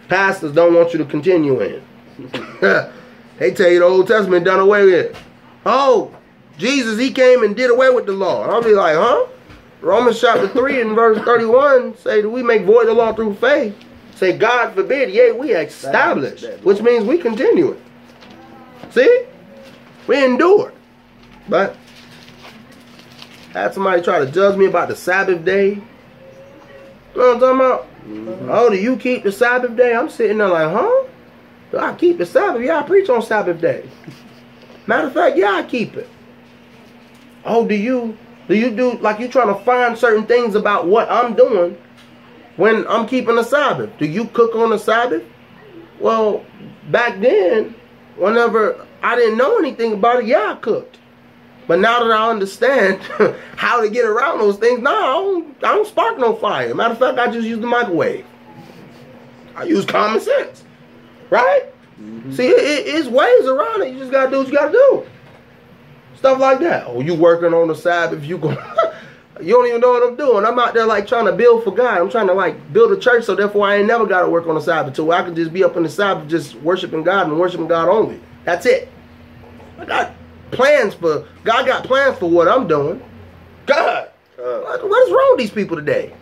pastors don't want you to continue in. *laughs* they tell you the Old Testament done away with. Oh, Jesus, he came and did away with the law. I'll be like, huh? Romans chapter 3 and verse 31 say that we make void the law through faith. Say, God forbid, yea, we establish, which means we continue it. See? We endure. But had somebody try to judge me about the Sabbath day. You know what I'm talking about? Mm-hmm. Oh, do you keep the Sabbath day? I'm sitting there like, huh? I keep the Sabbath? Yeah, I preach on Sabbath day. Matter of fact, yeah, I keep it. Oh, do you do you do like you trying to find certain things about what I'm doing when I'm keeping the Sabbath? Do you cook on the Sabbath? Well, back then, whenever I didn't know anything about it, yeah, I cooked. But now that I understand *laughs* how to get around those things, no, I don't, I don't spark no fire. Matter of fact, I just use the microwave. I use common sense, right? See, it, it, it's ways around it. You just gotta do what you gotta do. Stuff like that. Oh, you working on the side if You go. *laughs* you don't even know what I'm doing. I'm out there like trying to build for God. I'm trying to like build a church, so therefore I ain't never got to work on the Sabbath. So I can just be up in the Sabbath, just worshiping God and worshiping God only. That's it. I got plans for God. Got plans for what I'm doing. God, uh, what, what is wrong with these people today?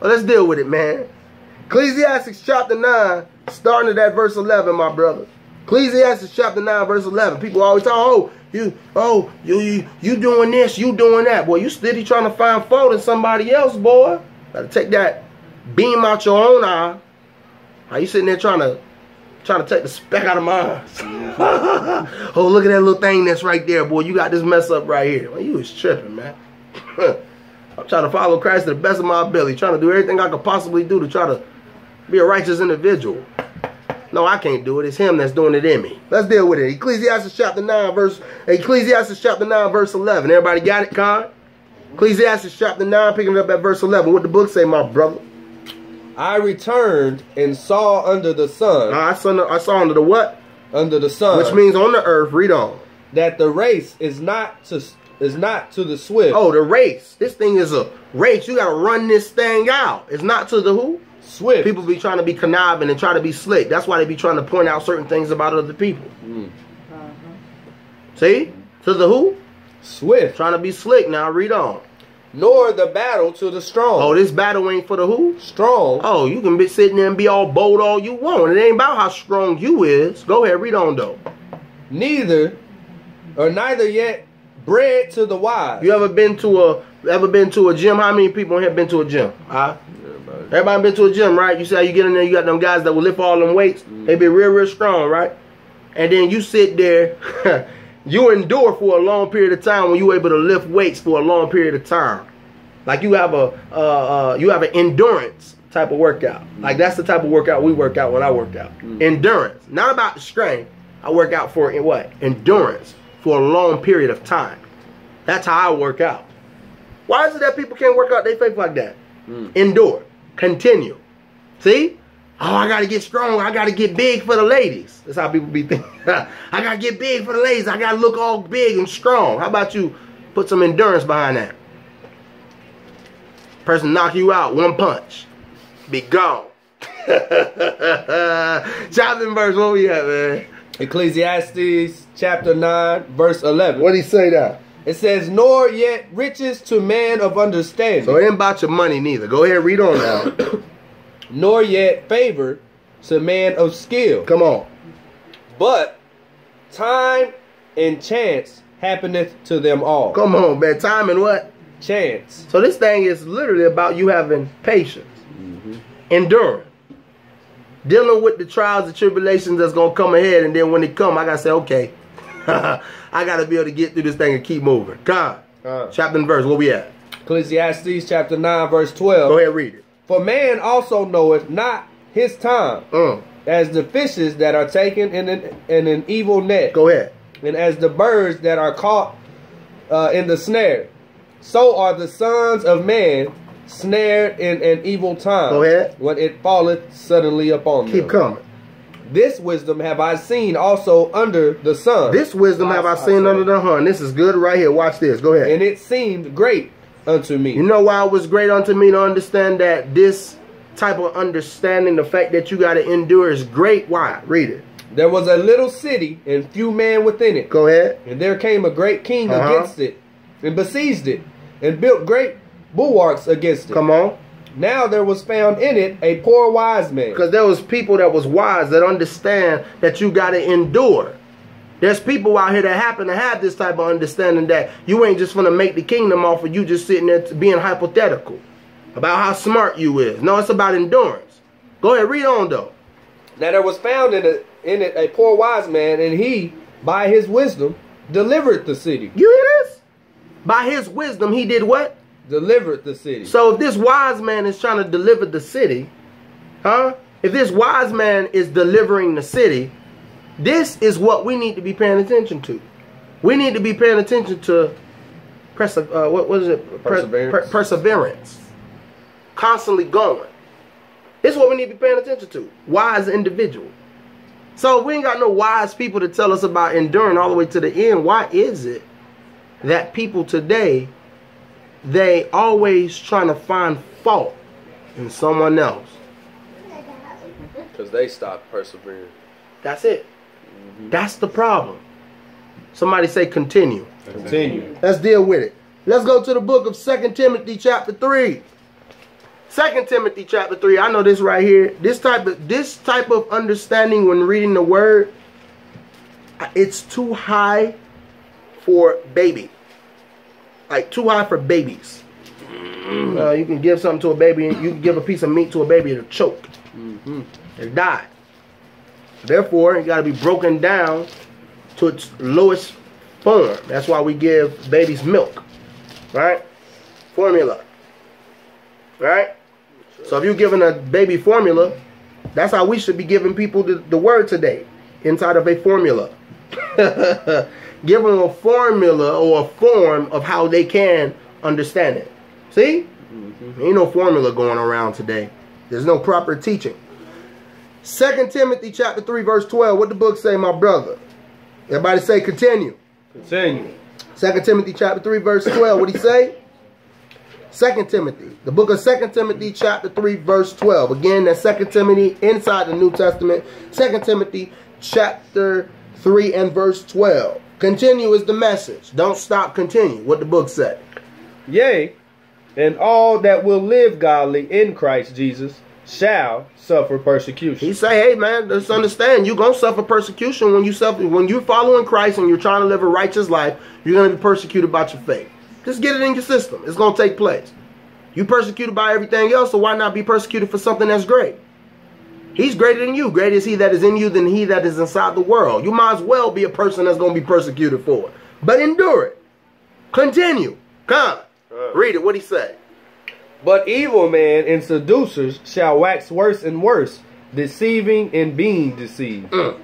Well, let's deal with it, man. Ecclesiastes chapter 9, starting at that verse 11, my brother. Ecclesiastes chapter 9, verse 11. People always talk, oh, you, oh, you, you, you doing this, you doing that. Boy, you steady trying to find fault in somebody else, boy. Gotta take that beam out your own eye. How you sitting there trying to trying to take the speck out of mine? *laughs* oh, look at that little thing that's right there, boy. You got this mess up right here. Well, you was tripping, man. *laughs* I'm trying to follow Christ to the best of my ability, trying to do everything I could possibly do to try to be a righteous individual. No, I can't do it. It's him that's doing it in me. Let's deal with it. Ecclesiastes chapter 9, verse Ecclesiastes chapter 9, verse 11. Everybody got it, Con? Ecclesiastes chapter 9, picking it up at verse 11. What the book say, my brother? I returned and saw under the sun. I saw, I saw under the what? Under the sun. Which means on the earth. Read on. That the race is not to is not to the swift. Oh, the race. This thing is a race. You got to run this thing out. It's not to the who? Swift. People be trying to be conniving and try to be slick. That's why they be trying to point out certain things about other people. Mm. Uh-huh. See? To the who? Swift. Trying to be slick. Now read on. Nor the battle to the strong. Oh, this battle ain't for the who? Strong. Oh, you can be sitting there and be all bold all you want. It ain't about how strong you is. Go ahead, read on though. Neither, or neither yet bread to the wise. You ever been to a ever been to a gym? How many people have been to a gym? Huh? Everybody. Been to a gym, right? You see how you get in there, you got them guys that will lift all them weights. Mm. They be real, real strong, right? And then you sit there, *laughs* you endure for a long period of time when you able to lift weights for a long period of time. Like you have a uh, uh, you have an endurance type of workout. Mm. Like that's the type of workout we work out when I work out. Mm. Endurance, not about the strength. I work out for in what? Endurance for a long period of time. That's how I work out. Why is it that people can't work out their faith like that? Mm. Endure. Continue. See? Oh, I gotta get strong. I gotta get big for the ladies. That's how people be thinking. *laughs* I gotta get big for the ladies. I gotta look all big and strong. How about you put some endurance behind that? Person knock you out, one punch. Be gone. *laughs* Chopping verse, what we at, man? Ecclesiastes chapter 9, verse 11. What did he say there? It says, nor yet riches to man of understanding. So it ain't about your money neither. Go ahead, read on now. *coughs* nor yet favor to man of skill. Come on. But time and chance happeneth to them all. Come on, man. Time and what? Chance. So this thing is literally about you having patience, mm -hmm. endurance dealing with the trials and tribulations that's gonna come ahead, and then when it come, I gotta say, okay, *laughs* I gotta be able to get through this thing and keep moving. God, uh, chapter and verse, where we at? Ecclesiastes chapter nine, verse twelve. Go ahead, read it. For man also knoweth not his time, uh. as the fishes that are taken in an in an evil net. Go ahead. And as the birds that are caught uh, in the snare, so are the sons of man snared in an evil time. Go ahead. When it falleth suddenly upon Keep them. Keep coming. This wisdom have I seen also under the sun. This wisdom have I seen under the sun. This is good right here. Watch this. Go ahead. And it seemed great unto me. You know why it was great unto me to understand that this type of understanding, the fact that you got to endure is great. Why? Read it. There was a little city and few men within it. Go ahead. And there came a great king uh -huh. against it and besieged it and built great bulwarks against it. Come on. Now there was found in it a poor wise man. Because there was people that was wise that understand that you got to endure. There's people out here that happen to have this type of understanding that you ain't just going to make the kingdom off of you just sitting there being hypothetical about how smart you is. No, it's about endurance. Go ahead, read on though. Now there was found in it, in it a poor wise man, and he, by his wisdom, delivered the city. You hear this? By his wisdom, he did what? Delivered the city. So if this wise man is trying to deliver the city, huh? If this wise man is delivering the city, this is what we need to be paying attention to. We need to be paying attention to perse uh, what, is it? Perseverance. Per perseverance. Constantly going. This is what we need to be paying attention to. Wise individual. So we ain't got no wise people to tell us about enduring all the way to the end, why is it that people today they always trying to find fault in someone else. Because they stop persevering. That's it. Mm -hmm. That's the problem. Somebody say continue. Continue. Let's deal with it. Let's go to the book of Second Timothy chapter 3. Second Timothy chapter three. I know this right here. This type of this type of understanding when reading the word, it's too high for baby. Like too high for babies. Uh, you can give something to a baby, and you can give a piece of meat to a baby, it'll choke. Mm-hmm. It'll die. Therefore, it got to be broken down to its lowest form. That's why we give babies milk, right? Formula, right? So if you're giving a baby formula, that's how we should be giving people the, the word today, inside of a formula. *laughs* Give them a formula or a form of how they can understand it. See? Mm-hmm. Ain't no formula going around today. There's no proper teaching. Second Timothy chapter 3, verse 12. What the book say, my brother? Everybody say continue. Continue. Second Timothy chapter 3, verse 12. What he say? Second Timothy. The book of Second Timothy chapter 3, verse 12. Again, that's Second Timothy inside the New Testament. Second Timothy chapter 3 and verse 12. Continue is the message. Don't stop, continue. What the book said. Yea, and all that will live godly in Christ Jesus shall suffer persecution. He say, hey man, just understand you're gonna suffer persecution when you suffer when you're following Christ and you're trying to live a righteous life, you're gonna be persecuted about your faith. Just get it in your system. It's gonna take place. You persecuted by everything else, so why not be persecuted for something that's great? He's greater than you. Greater is he that is in you than he that is inside the world. You might as well be a person that's going to be persecuted for it. But endure it. Continue. Come. Uh. Read it. What he say? But evil men and seducers shall wax worse and worse, deceiving and being deceived. Mm.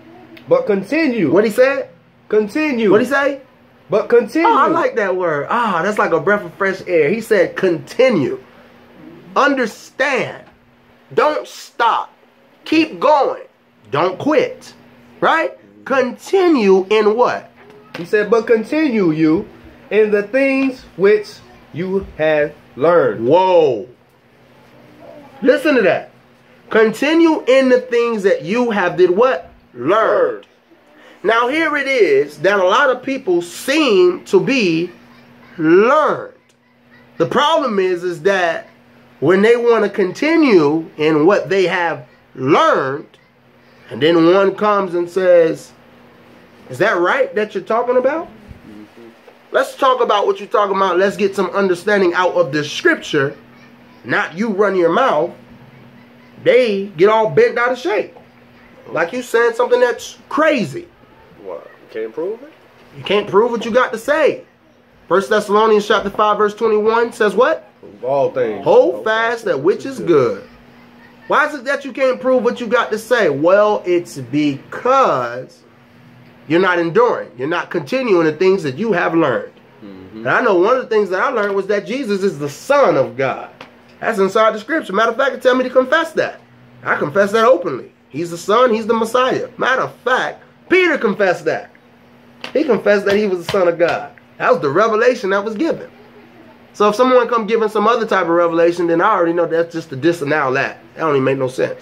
But continue. What he said? Continue. What he say? But continue. Oh, I like that word. Ah, that's like a breath of fresh air. He said continue. Understand. Don't stop. Keep going. Don't quit. Right? Continue in what? He said, But continue you in the things which you have learned. Whoa. Listen to that. Continue in the things that you have did what? Learned. Now here it is that a lot of people seem to be learned. The problem is is that when they want to continue in what they have learned, and then one comes and says, Is that right that you're talking about? Let's talk about what you're talking about. Let's get some understanding out of the scripture, not you run your mouth. They get all bent out of shape. Like you saying something that's crazy. What? Can't prove it? You can't prove what you got to say. First Thessalonians chapter 5, verse 21 says what? Of all things. Hold fast that which is good. Why is it that you can't prove what you got to say? Well, it's because you're not enduring. You're not continuing the things that you have learned. Mm-hmm. And I know one of the things that I learned was that Jesus is the Son of God. That's inside the scripture. Matter of fact, it tell me to confess that. I confess that openly. He's the Son, He's the Messiah. Matter of fact, Peter confessed that. He confessed that he was the Son of God. That was the revelation that was given. So if someone come giving some other type of revelation, then I already know that's just a disavow that. That don't even make no sense.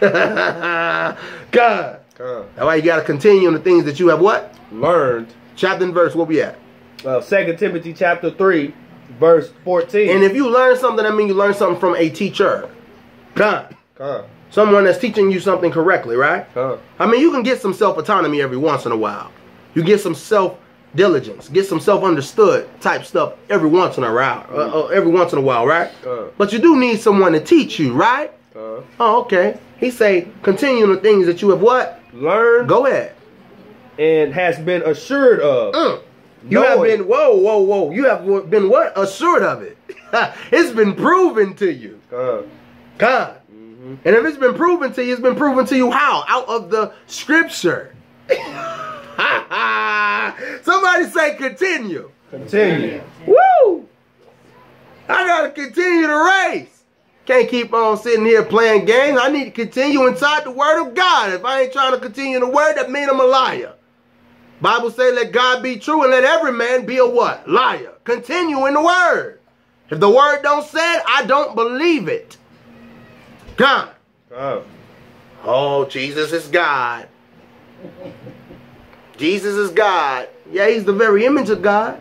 *laughs* God. Come. That's why you got to continue on the things that you have what? Learned. Chapter and verse, what we at? Uh, 2 Timothy chapter 3, verse 14. And if you learn something, that means you learn something from a teacher. God. Come. Someone that's teaching you something correctly, right? Come. I mean, you can get some self-autonomy every once in a while. You get some self-diligence, get some self-understood type stuff every once in a while, uh, uh, every once in a while, right? Uh. But you do need someone to teach you, right? Uh, Oh, okay. He say, continue the things that you have what? learned Go ahead. and has been assured of. Mm. You have been, whoa, whoa, whoa. You have been what? Assured of it. *laughs* it's been proven to you. Come. God. Mhm. And if it's been proven to you, it's been proven to you how? Out of the scripture. *laughs* Somebody say continue. Continue. Woo! I gotta continue the race. Can't keep on sitting here playing games. I need to continue inside the word of God. If I ain't trying to continue the word, that means I'm a liar. Bible say let God be true and let every man be a what? Liar. Continue in the word. If the word don't say it, I don't believe it. God. Come. Oh, Jesus is God. Jesus is God. Yeah, he's the very image of God.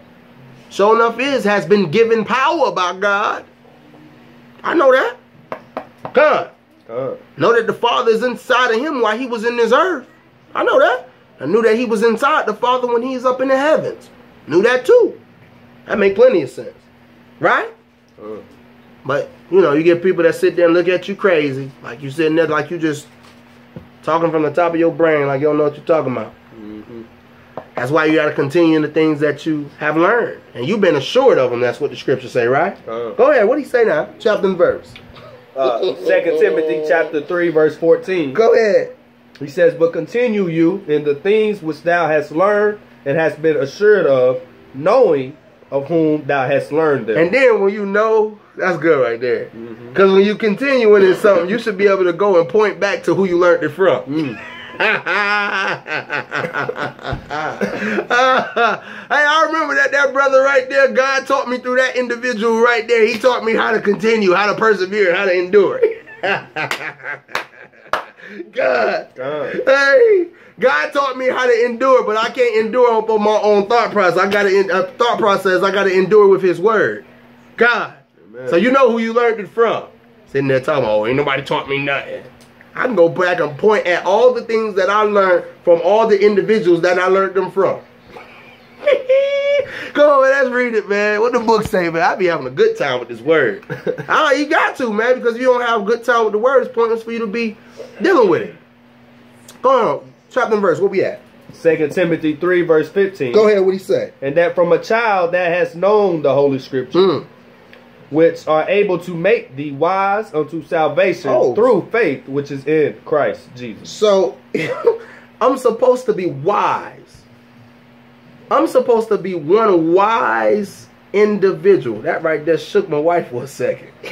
Sure enough is, has been given power by God. I know that. God. Con. Know that the Father is inside of him while he was in this earth. I know that. I knew that he was inside the Father when he's up in the heavens. Knew that too. That make plenty of sense. Right? But you know, you get people that sit there and look at you crazy, like you sitting there, like you just talking from the top of your brain, like you don't know what you're talking about. That's why you got to continue in the things that you have learned, and you've been assured of them. That's what the scriptures say, right? Con. Go ahead. What do you say now? Chapter and verse. Uh, Second Timothy chapter three verse fourteen. Go ahead. He says, "But continue you in the things which thou hast learned and hast been assured of, knowing of whom thou hast learned them." And then when you know, that's good right there. Because when you continue in something, you should be able to go and point back to who you learned it from. Mm. Hey, I remember that that brother right there. God taught me through that individual right there. He taught me how to continue, how to persevere, how to endure. *laughs* God, Con. hey, God taught me how to endure, but I can't endure up on my own thought process. I got to uh, thought process. I got to endure with His word. God. Amen. So you know who you learned it from. Sitting there talking, oh, ain't nobody taught me nothing. I can go back and point at all the things that I learned from all the individuals that I learned them from. *laughs* Come on, man, let's read it, man. What the book say, man? I be having a good time with this word. *laughs* ah, you got to, man, because if you don't have a good time with the word, it's pointless for you to be dealing with it. Go on, chapter and verse. Where we at? Second Timothy three verse fifteen. Go ahead. What he say? And that from a child that has known the holy scripture, Mm. Which are able to make the wise unto salvation Oh. through faith which is in Christ Jesus. So *laughs* I'm supposed to be wise. I'm supposed to be one wise individual. That right there shook my wife for a second. *laughs*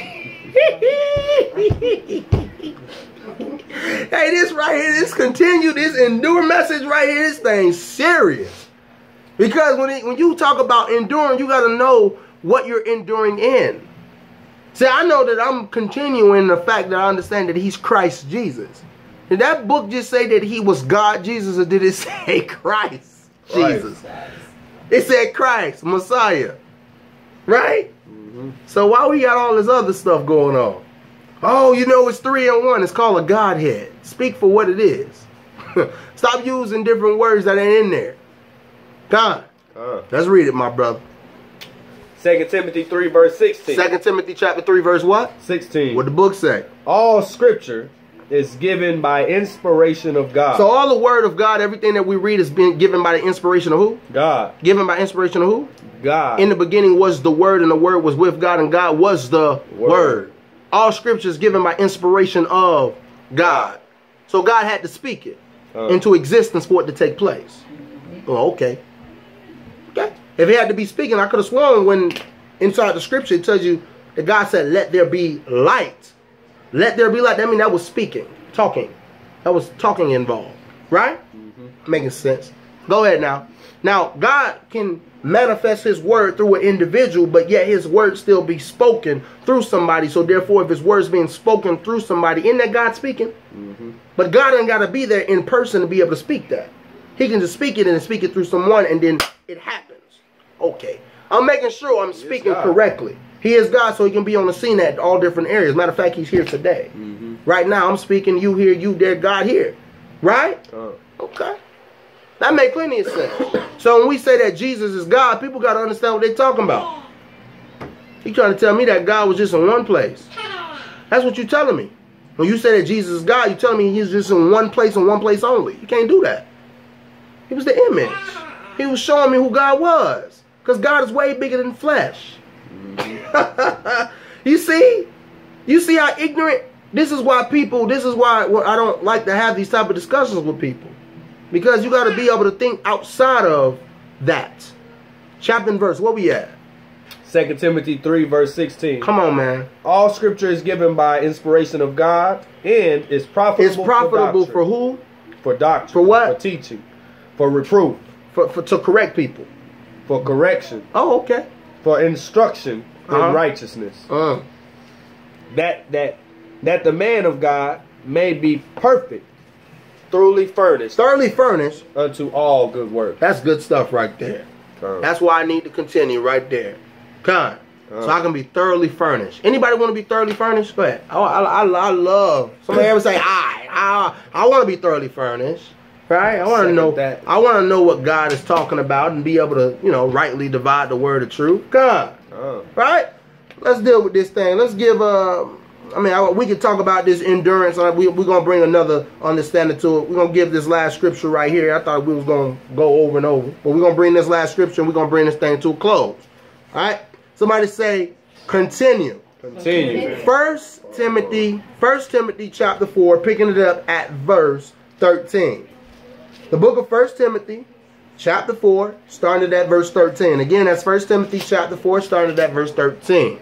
hey, this right here, this continue, this endure message right here, this thing serious. Because when it, when you talk about enduring, you got to know what you're enduring in. See, I know that I'm continuing the fact that I understand that He's Christ Jesus. Did that book just say that He was God Jesus, or did it *laughs* say Christ Christ. Jesus? It said Christ, Messiah. Right? Mm-hmm. So why we got all this other stuff going on? Oh, you know it's three in one. It's called a Godhead. Speak for what it is. *laughs* Stop using different words that ain't in there. God. Uh, Let's read it, my brother. Second Timothy three verse sixteen. Second Timothy chapter three, verse what? Sixteen. What the book say? All scripture is given by inspiration of God. So all the word of God, everything that we read is being given by the inspiration of who? God, Given by inspiration of who? God. In the beginning was the word, and the word was with God, and God was the word. Word. All scripture is given by inspiration of God. So God had to speak it Uh, into existence for it to take place. Oh, okay. Okay. If he had to be speaking, I could have sworn when inside the scripture it tells you that God said, Let there be light. Let there be light. That means that was speaking, talking. That was talking involved. Right? Mm-hmm. Making sense. Go ahead now. Now, God can manifest his word through an individual, but yet his word still be spoken through somebody. So therefore, if his word's being spoken through somebody, isn't that God speaking? Mm-hmm. But God ain't got to be there in person to be able to speak that. He can just speak it and speak it through someone, and then it happens. Okay. I'm making sure I'm speaking correctly. He is God, so he can be on the scene at all different areas. Matter of fact, he's here today. Mhm. Right now, I'm speaking, you here, you there, God here. Right? Uh, Okay. That makes plenty of sense. So when we say that Jesus is God, people got to understand what they're talking about. You trying to tell me that God was just in one place. That's what you're telling me. When you say that Jesus is God, you're telling me he's just in one place and one place only. You can't do that. He was the image. He was showing me who God was. Because God is way bigger than flesh. *laughs* you see? You see how ignorant? This is why people, this is why I don't like to have these type of discussions with people. Because you got to be able to think outside of that. Chapter and verse, where we at? Second Timothy three verse sixteen. Come on, man. All scripture is given by inspiration of God and is profitable. It's profitable for, for who? for doctrine, For what? For teaching, for reproof, For, for to correct people. For correction, Oh, okay. for instruction Uh-huh. in righteousness. Uh -huh. That that that the man of God may be perfect, thoroughly furnished thoroughly furnished. unto all good work. That's good stuff right there. Uh, That's why I need to continue right there. Con. So I can be thoroughly furnished. Anybody want to be thoroughly furnished? Go ahead. I, I, I, I love. Somebody ever say, I, I, I want to be thoroughly furnished. Right? I want to know. that. I want to know what God is talking about and be able to, you know, rightly divide the word of truth. God, Oh. right? Let's deal with this thing. Let's give. Uh, I mean, I, we could talk about this endurance. Uh, we, we're gonna bring another understanding to it. We're gonna give this last scripture right here. I thought we was gonna go over and over, but we're gonna bring this last scripture. and We're gonna bring this thing to a close. All right. Somebody say, continue. Continue. First Timothy, First Timothy chapter four, picking it up at verse thirteen. The book of First Timothy, chapter four, starting at verse thirteen. Again, that's First Timothy chapter four, starting at verse thirteen.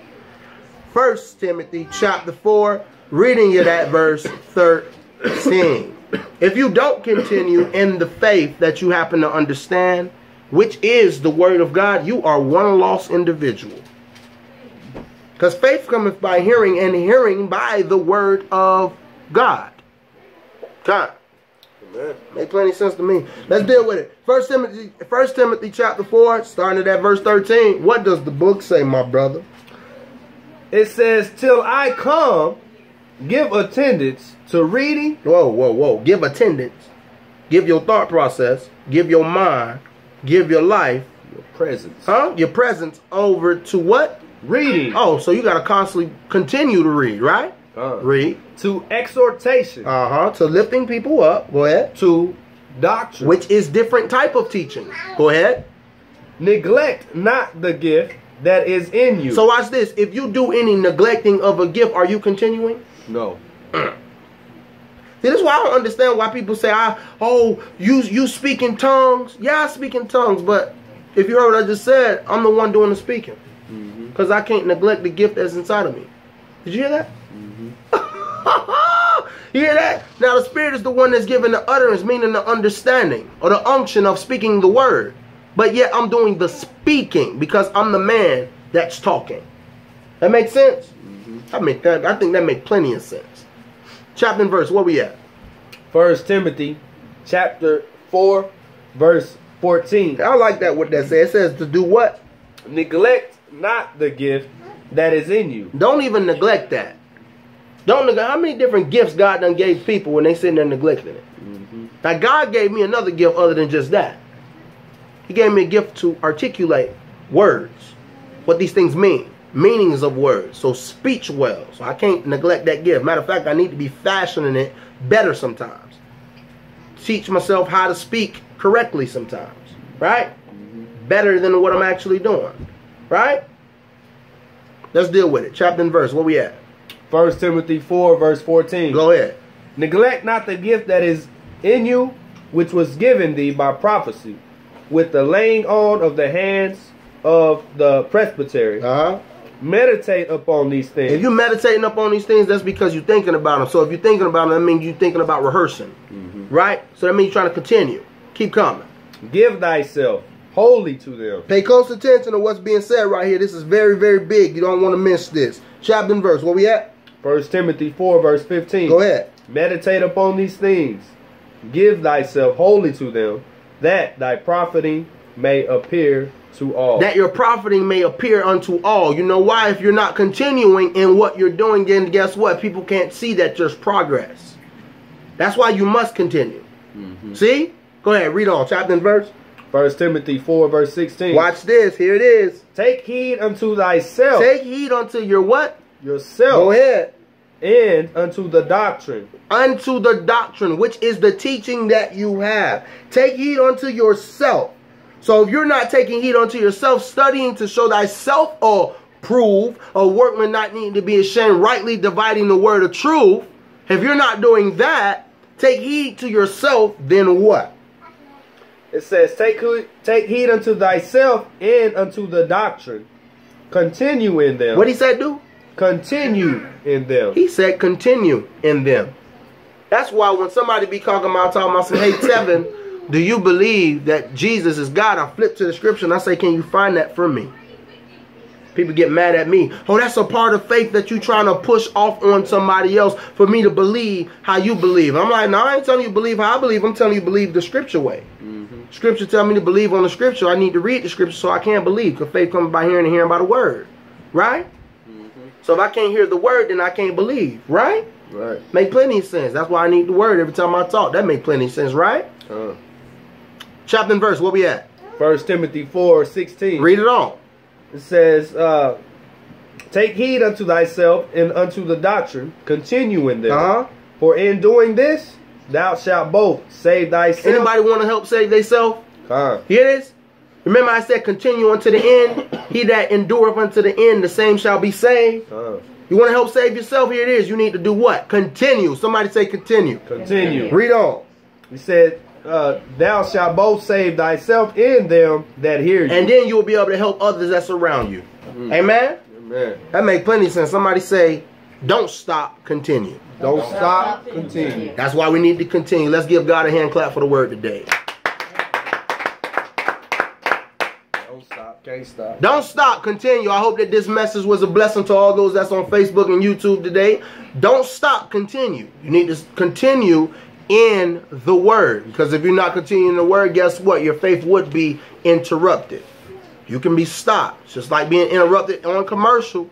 First Timothy chapter four, reading it at verse thirteen. If you don't continue in the faith that you happen to understand, which is the word of God, you are one lost individual. Because faith cometh by hearing, and hearing by the word of God. God. Amen. Make plenty of sense to me. Let's deal with it. First Timothy, First Timothy chapter 4, starting at verse 13. What does the book say, my brother? It says, Till I come, give attendance to reading, Whoa, whoa, whoa. Give attendance. Give your thought process. Give your mind. Give your life. your presence. Huh? Your presence over to what? Reading. Oh, so you got to constantly continue to read, right? Uh, Read. to exhortation. Uh huh. To lifting people up. Go ahead. to doctrine. Which is different type of teaching. Go ahead. Neglect not the gift that is in you. So watch this. If you do any neglecting of a gift, are you continuing? no. *clears throat* See, this is why I don't understand why people say, "I oh you you speak in tongues." Yeah, I speak in tongues, but if you heard what I just said, I'm the one doing the speaking because I can't neglect the gift that's inside of me. Did you hear that? *laughs* you hear that? Now the Spirit is the one that's giving the utterance, meaning the understanding or the unction of speaking the word. But yet I'm doing the speaking because I'm the man that's talking. That makes sense? Mm-hmm. I make that. I think that makes plenty of sense. Chapter and verse. Where we at? First Timothy chapter 4 verse 14. I like that. What that says. It says to do what? Neglect not the gift that is in you. Don't even neglect that. Don't neglect. How many different gifts God done gave people when they sitting there neglecting it? Mm-hmm. Now God gave me another gift other than just that. He gave me a gift to articulate words, what these things mean, meanings of words. So speech well. So I can't neglect that gift. Matter of fact, I need to be fashioning it better sometimes. Teach myself how to speak correctly sometimes. Right? Mm-hmm. Better than what I'm actually doing. Right? Let's deal with it. Chapter and verse. Where we at? First Timothy 4 verse 14. Go ahead. Neglect not the gift that is in you, which was given thee by prophecy, with the laying on of the hands of the presbytery. Uh huh. Meditate upon these things. If you're meditating upon these things, that's because you're thinking about them. So if you're thinking about them, that means you're thinking about rehearsing, right? So that means you're trying to continue. Keep coming. Give thyself wholly to them. Pay close attention to what's being said right here. This is very, very big. You don't want to miss this. Chapter and verse. Where we at? First Timothy 4 verse 15. Go ahead. Meditate upon these things. Give thyself wholly to them, that thy profiting may appear to all. That your profiting may appear unto all. You know why? If you're not continuing in what you're doing, then guess what? People can't see that there's progress. That's why you must continue. Mm-hmm. See? Go ahead. Read on. Chapter and verse. First Timothy 4 verse 16. Watch this. Here it is. Take heed unto thyself, Take heed unto your what? Yourself, Go ahead. and unto the doctrine. unto the doctrine, which is the teaching that you have. Take heed unto yourself. So if you're not taking heed unto yourself, studying to show thyself or prove a workman not needing to be ashamed, rightly dividing the word of truth. If you're not doing that, take heed to yourself, then what? It says, take, take heed unto thyself and unto the doctrine. Continue in them. What he said do? Continue in them. He said continue in them. That's why when somebody be talking about talking about some hey Tevin, do you believe that Jesus is God? I flip to the scripture and I say, Can you find that for me? People get mad at me. Oh, that's a part of faith that you trying to push off on somebody else for me to believe how you believe. I'm like, no, I ain't telling you believe how I believe. I'm telling you believe the scripture way. Mm-hmm. Scripture tell me to believe on the scripture. I need to read the scripture so I can believe. Because faith comes by hearing and hearing by the word. right? So if I can't hear the word, then I can't believe, right? Right. Make plenty of sense. That's why I need the word every time I talk. That make plenty of sense, right? Uh, Chapter and verse, where we at? First Timothy four sixteen. Read it on. It says, uh, "Take heed unto thyself and unto the doctrine. Continue in them. Uh-huh. For in doing this, thou shalt both save thyself." Anybody want to help save thyself? Uh, Here this? Remember I said continue unto the end. He that endureth unto the end, the same shall be saved. uh, You want to help save yourself? Here it is. You need to do what? Continue. Somebody say continue. continue. Read on. He said, uh, "Thou shalt both save thyself and them that hear you." And then you'll be able to help others that surround you. Amen? Amen. That make plenty of sense. Somebody say, don't stop, continue. Don't stop. Continue. That's why we need to continue. Let's give God a hand clap for the word today. Don't Can't stop. Don't stop, continue. I hope that this message was a blessing to all those that's on Facebook and YouTube today. Don't stop, continue. You need to continue in the word. Because if you're not continuing the word, guess what? Your faith would be interrupted. You can be stopped. It's just like being interrupted on commercial.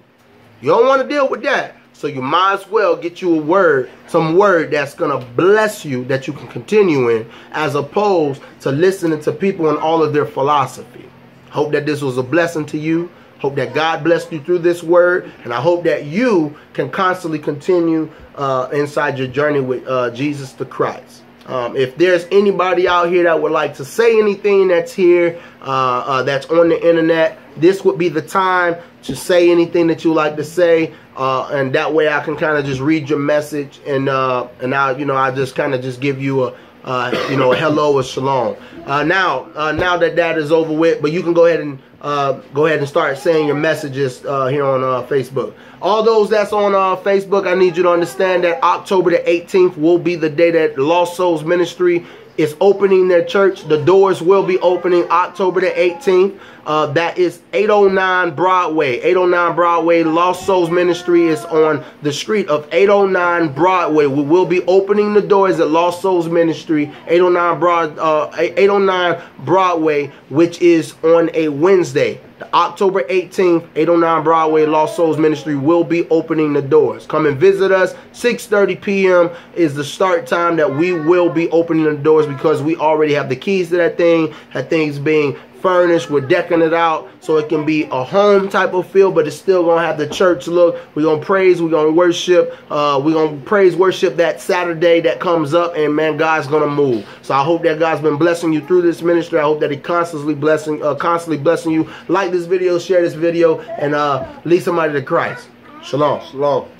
You don't want to deal with that. So you might as well get you a word, some word that's going to bless you that you can continue in as opposed to listening to people and all of their philosophy. Hope that this was a blessing to you. Hope that God blessed you through this word. And I hope that you can constantly continue uh, inside your journey with uh, Jesus the Christ. Um, if there's anybody out here that would like to say anything that's here, uh, uh, that's on the internet, this would be the time to say anything that you like to say, uh, and that way I can kind of just read your message, and uh, and I, you know, I just kind of just give you a, uh, you know, hello or shalom. Uh, now, uh, now that that is over with, but you can go ahead and uh, go ahead and start saying your messages uh, here on uh, Facebook. All those that's on Facebook, I need you to understand that October the 18th will be the day that Lost Souls Ministry is opening their church. The doors will be opening October the 18th. Uh, that is 809 Broadway. 809 Broadway. Lost Souls Ministry is on the street of 809 Broadway. We will be opening the doors at Lost Souls Ministry, 809 Broad, uh, 809 Broadway, which is on a Wednesday. October 18th, 809 Broadway, Lost Souls Ministry will be opening the doors. Come and visit us. 6:30 p.m. is the start time that we will be opening the doors because we already have the keys to that thing. That thing's being furnished. We're decking it out so it can be a home type of feel, but it's still gonna have the church look. We're gonna praise. We're gonna worship. Uh, we're gonna praise worship that Saturday that comes up, and man, God's gonna move. So I hope that God's been blessing you through this ministry. I hope that He constantly blessing, uh, constantly blessing you. Like this video, share this video, and uh, lead somebody to Christ. Shalom. Shalom.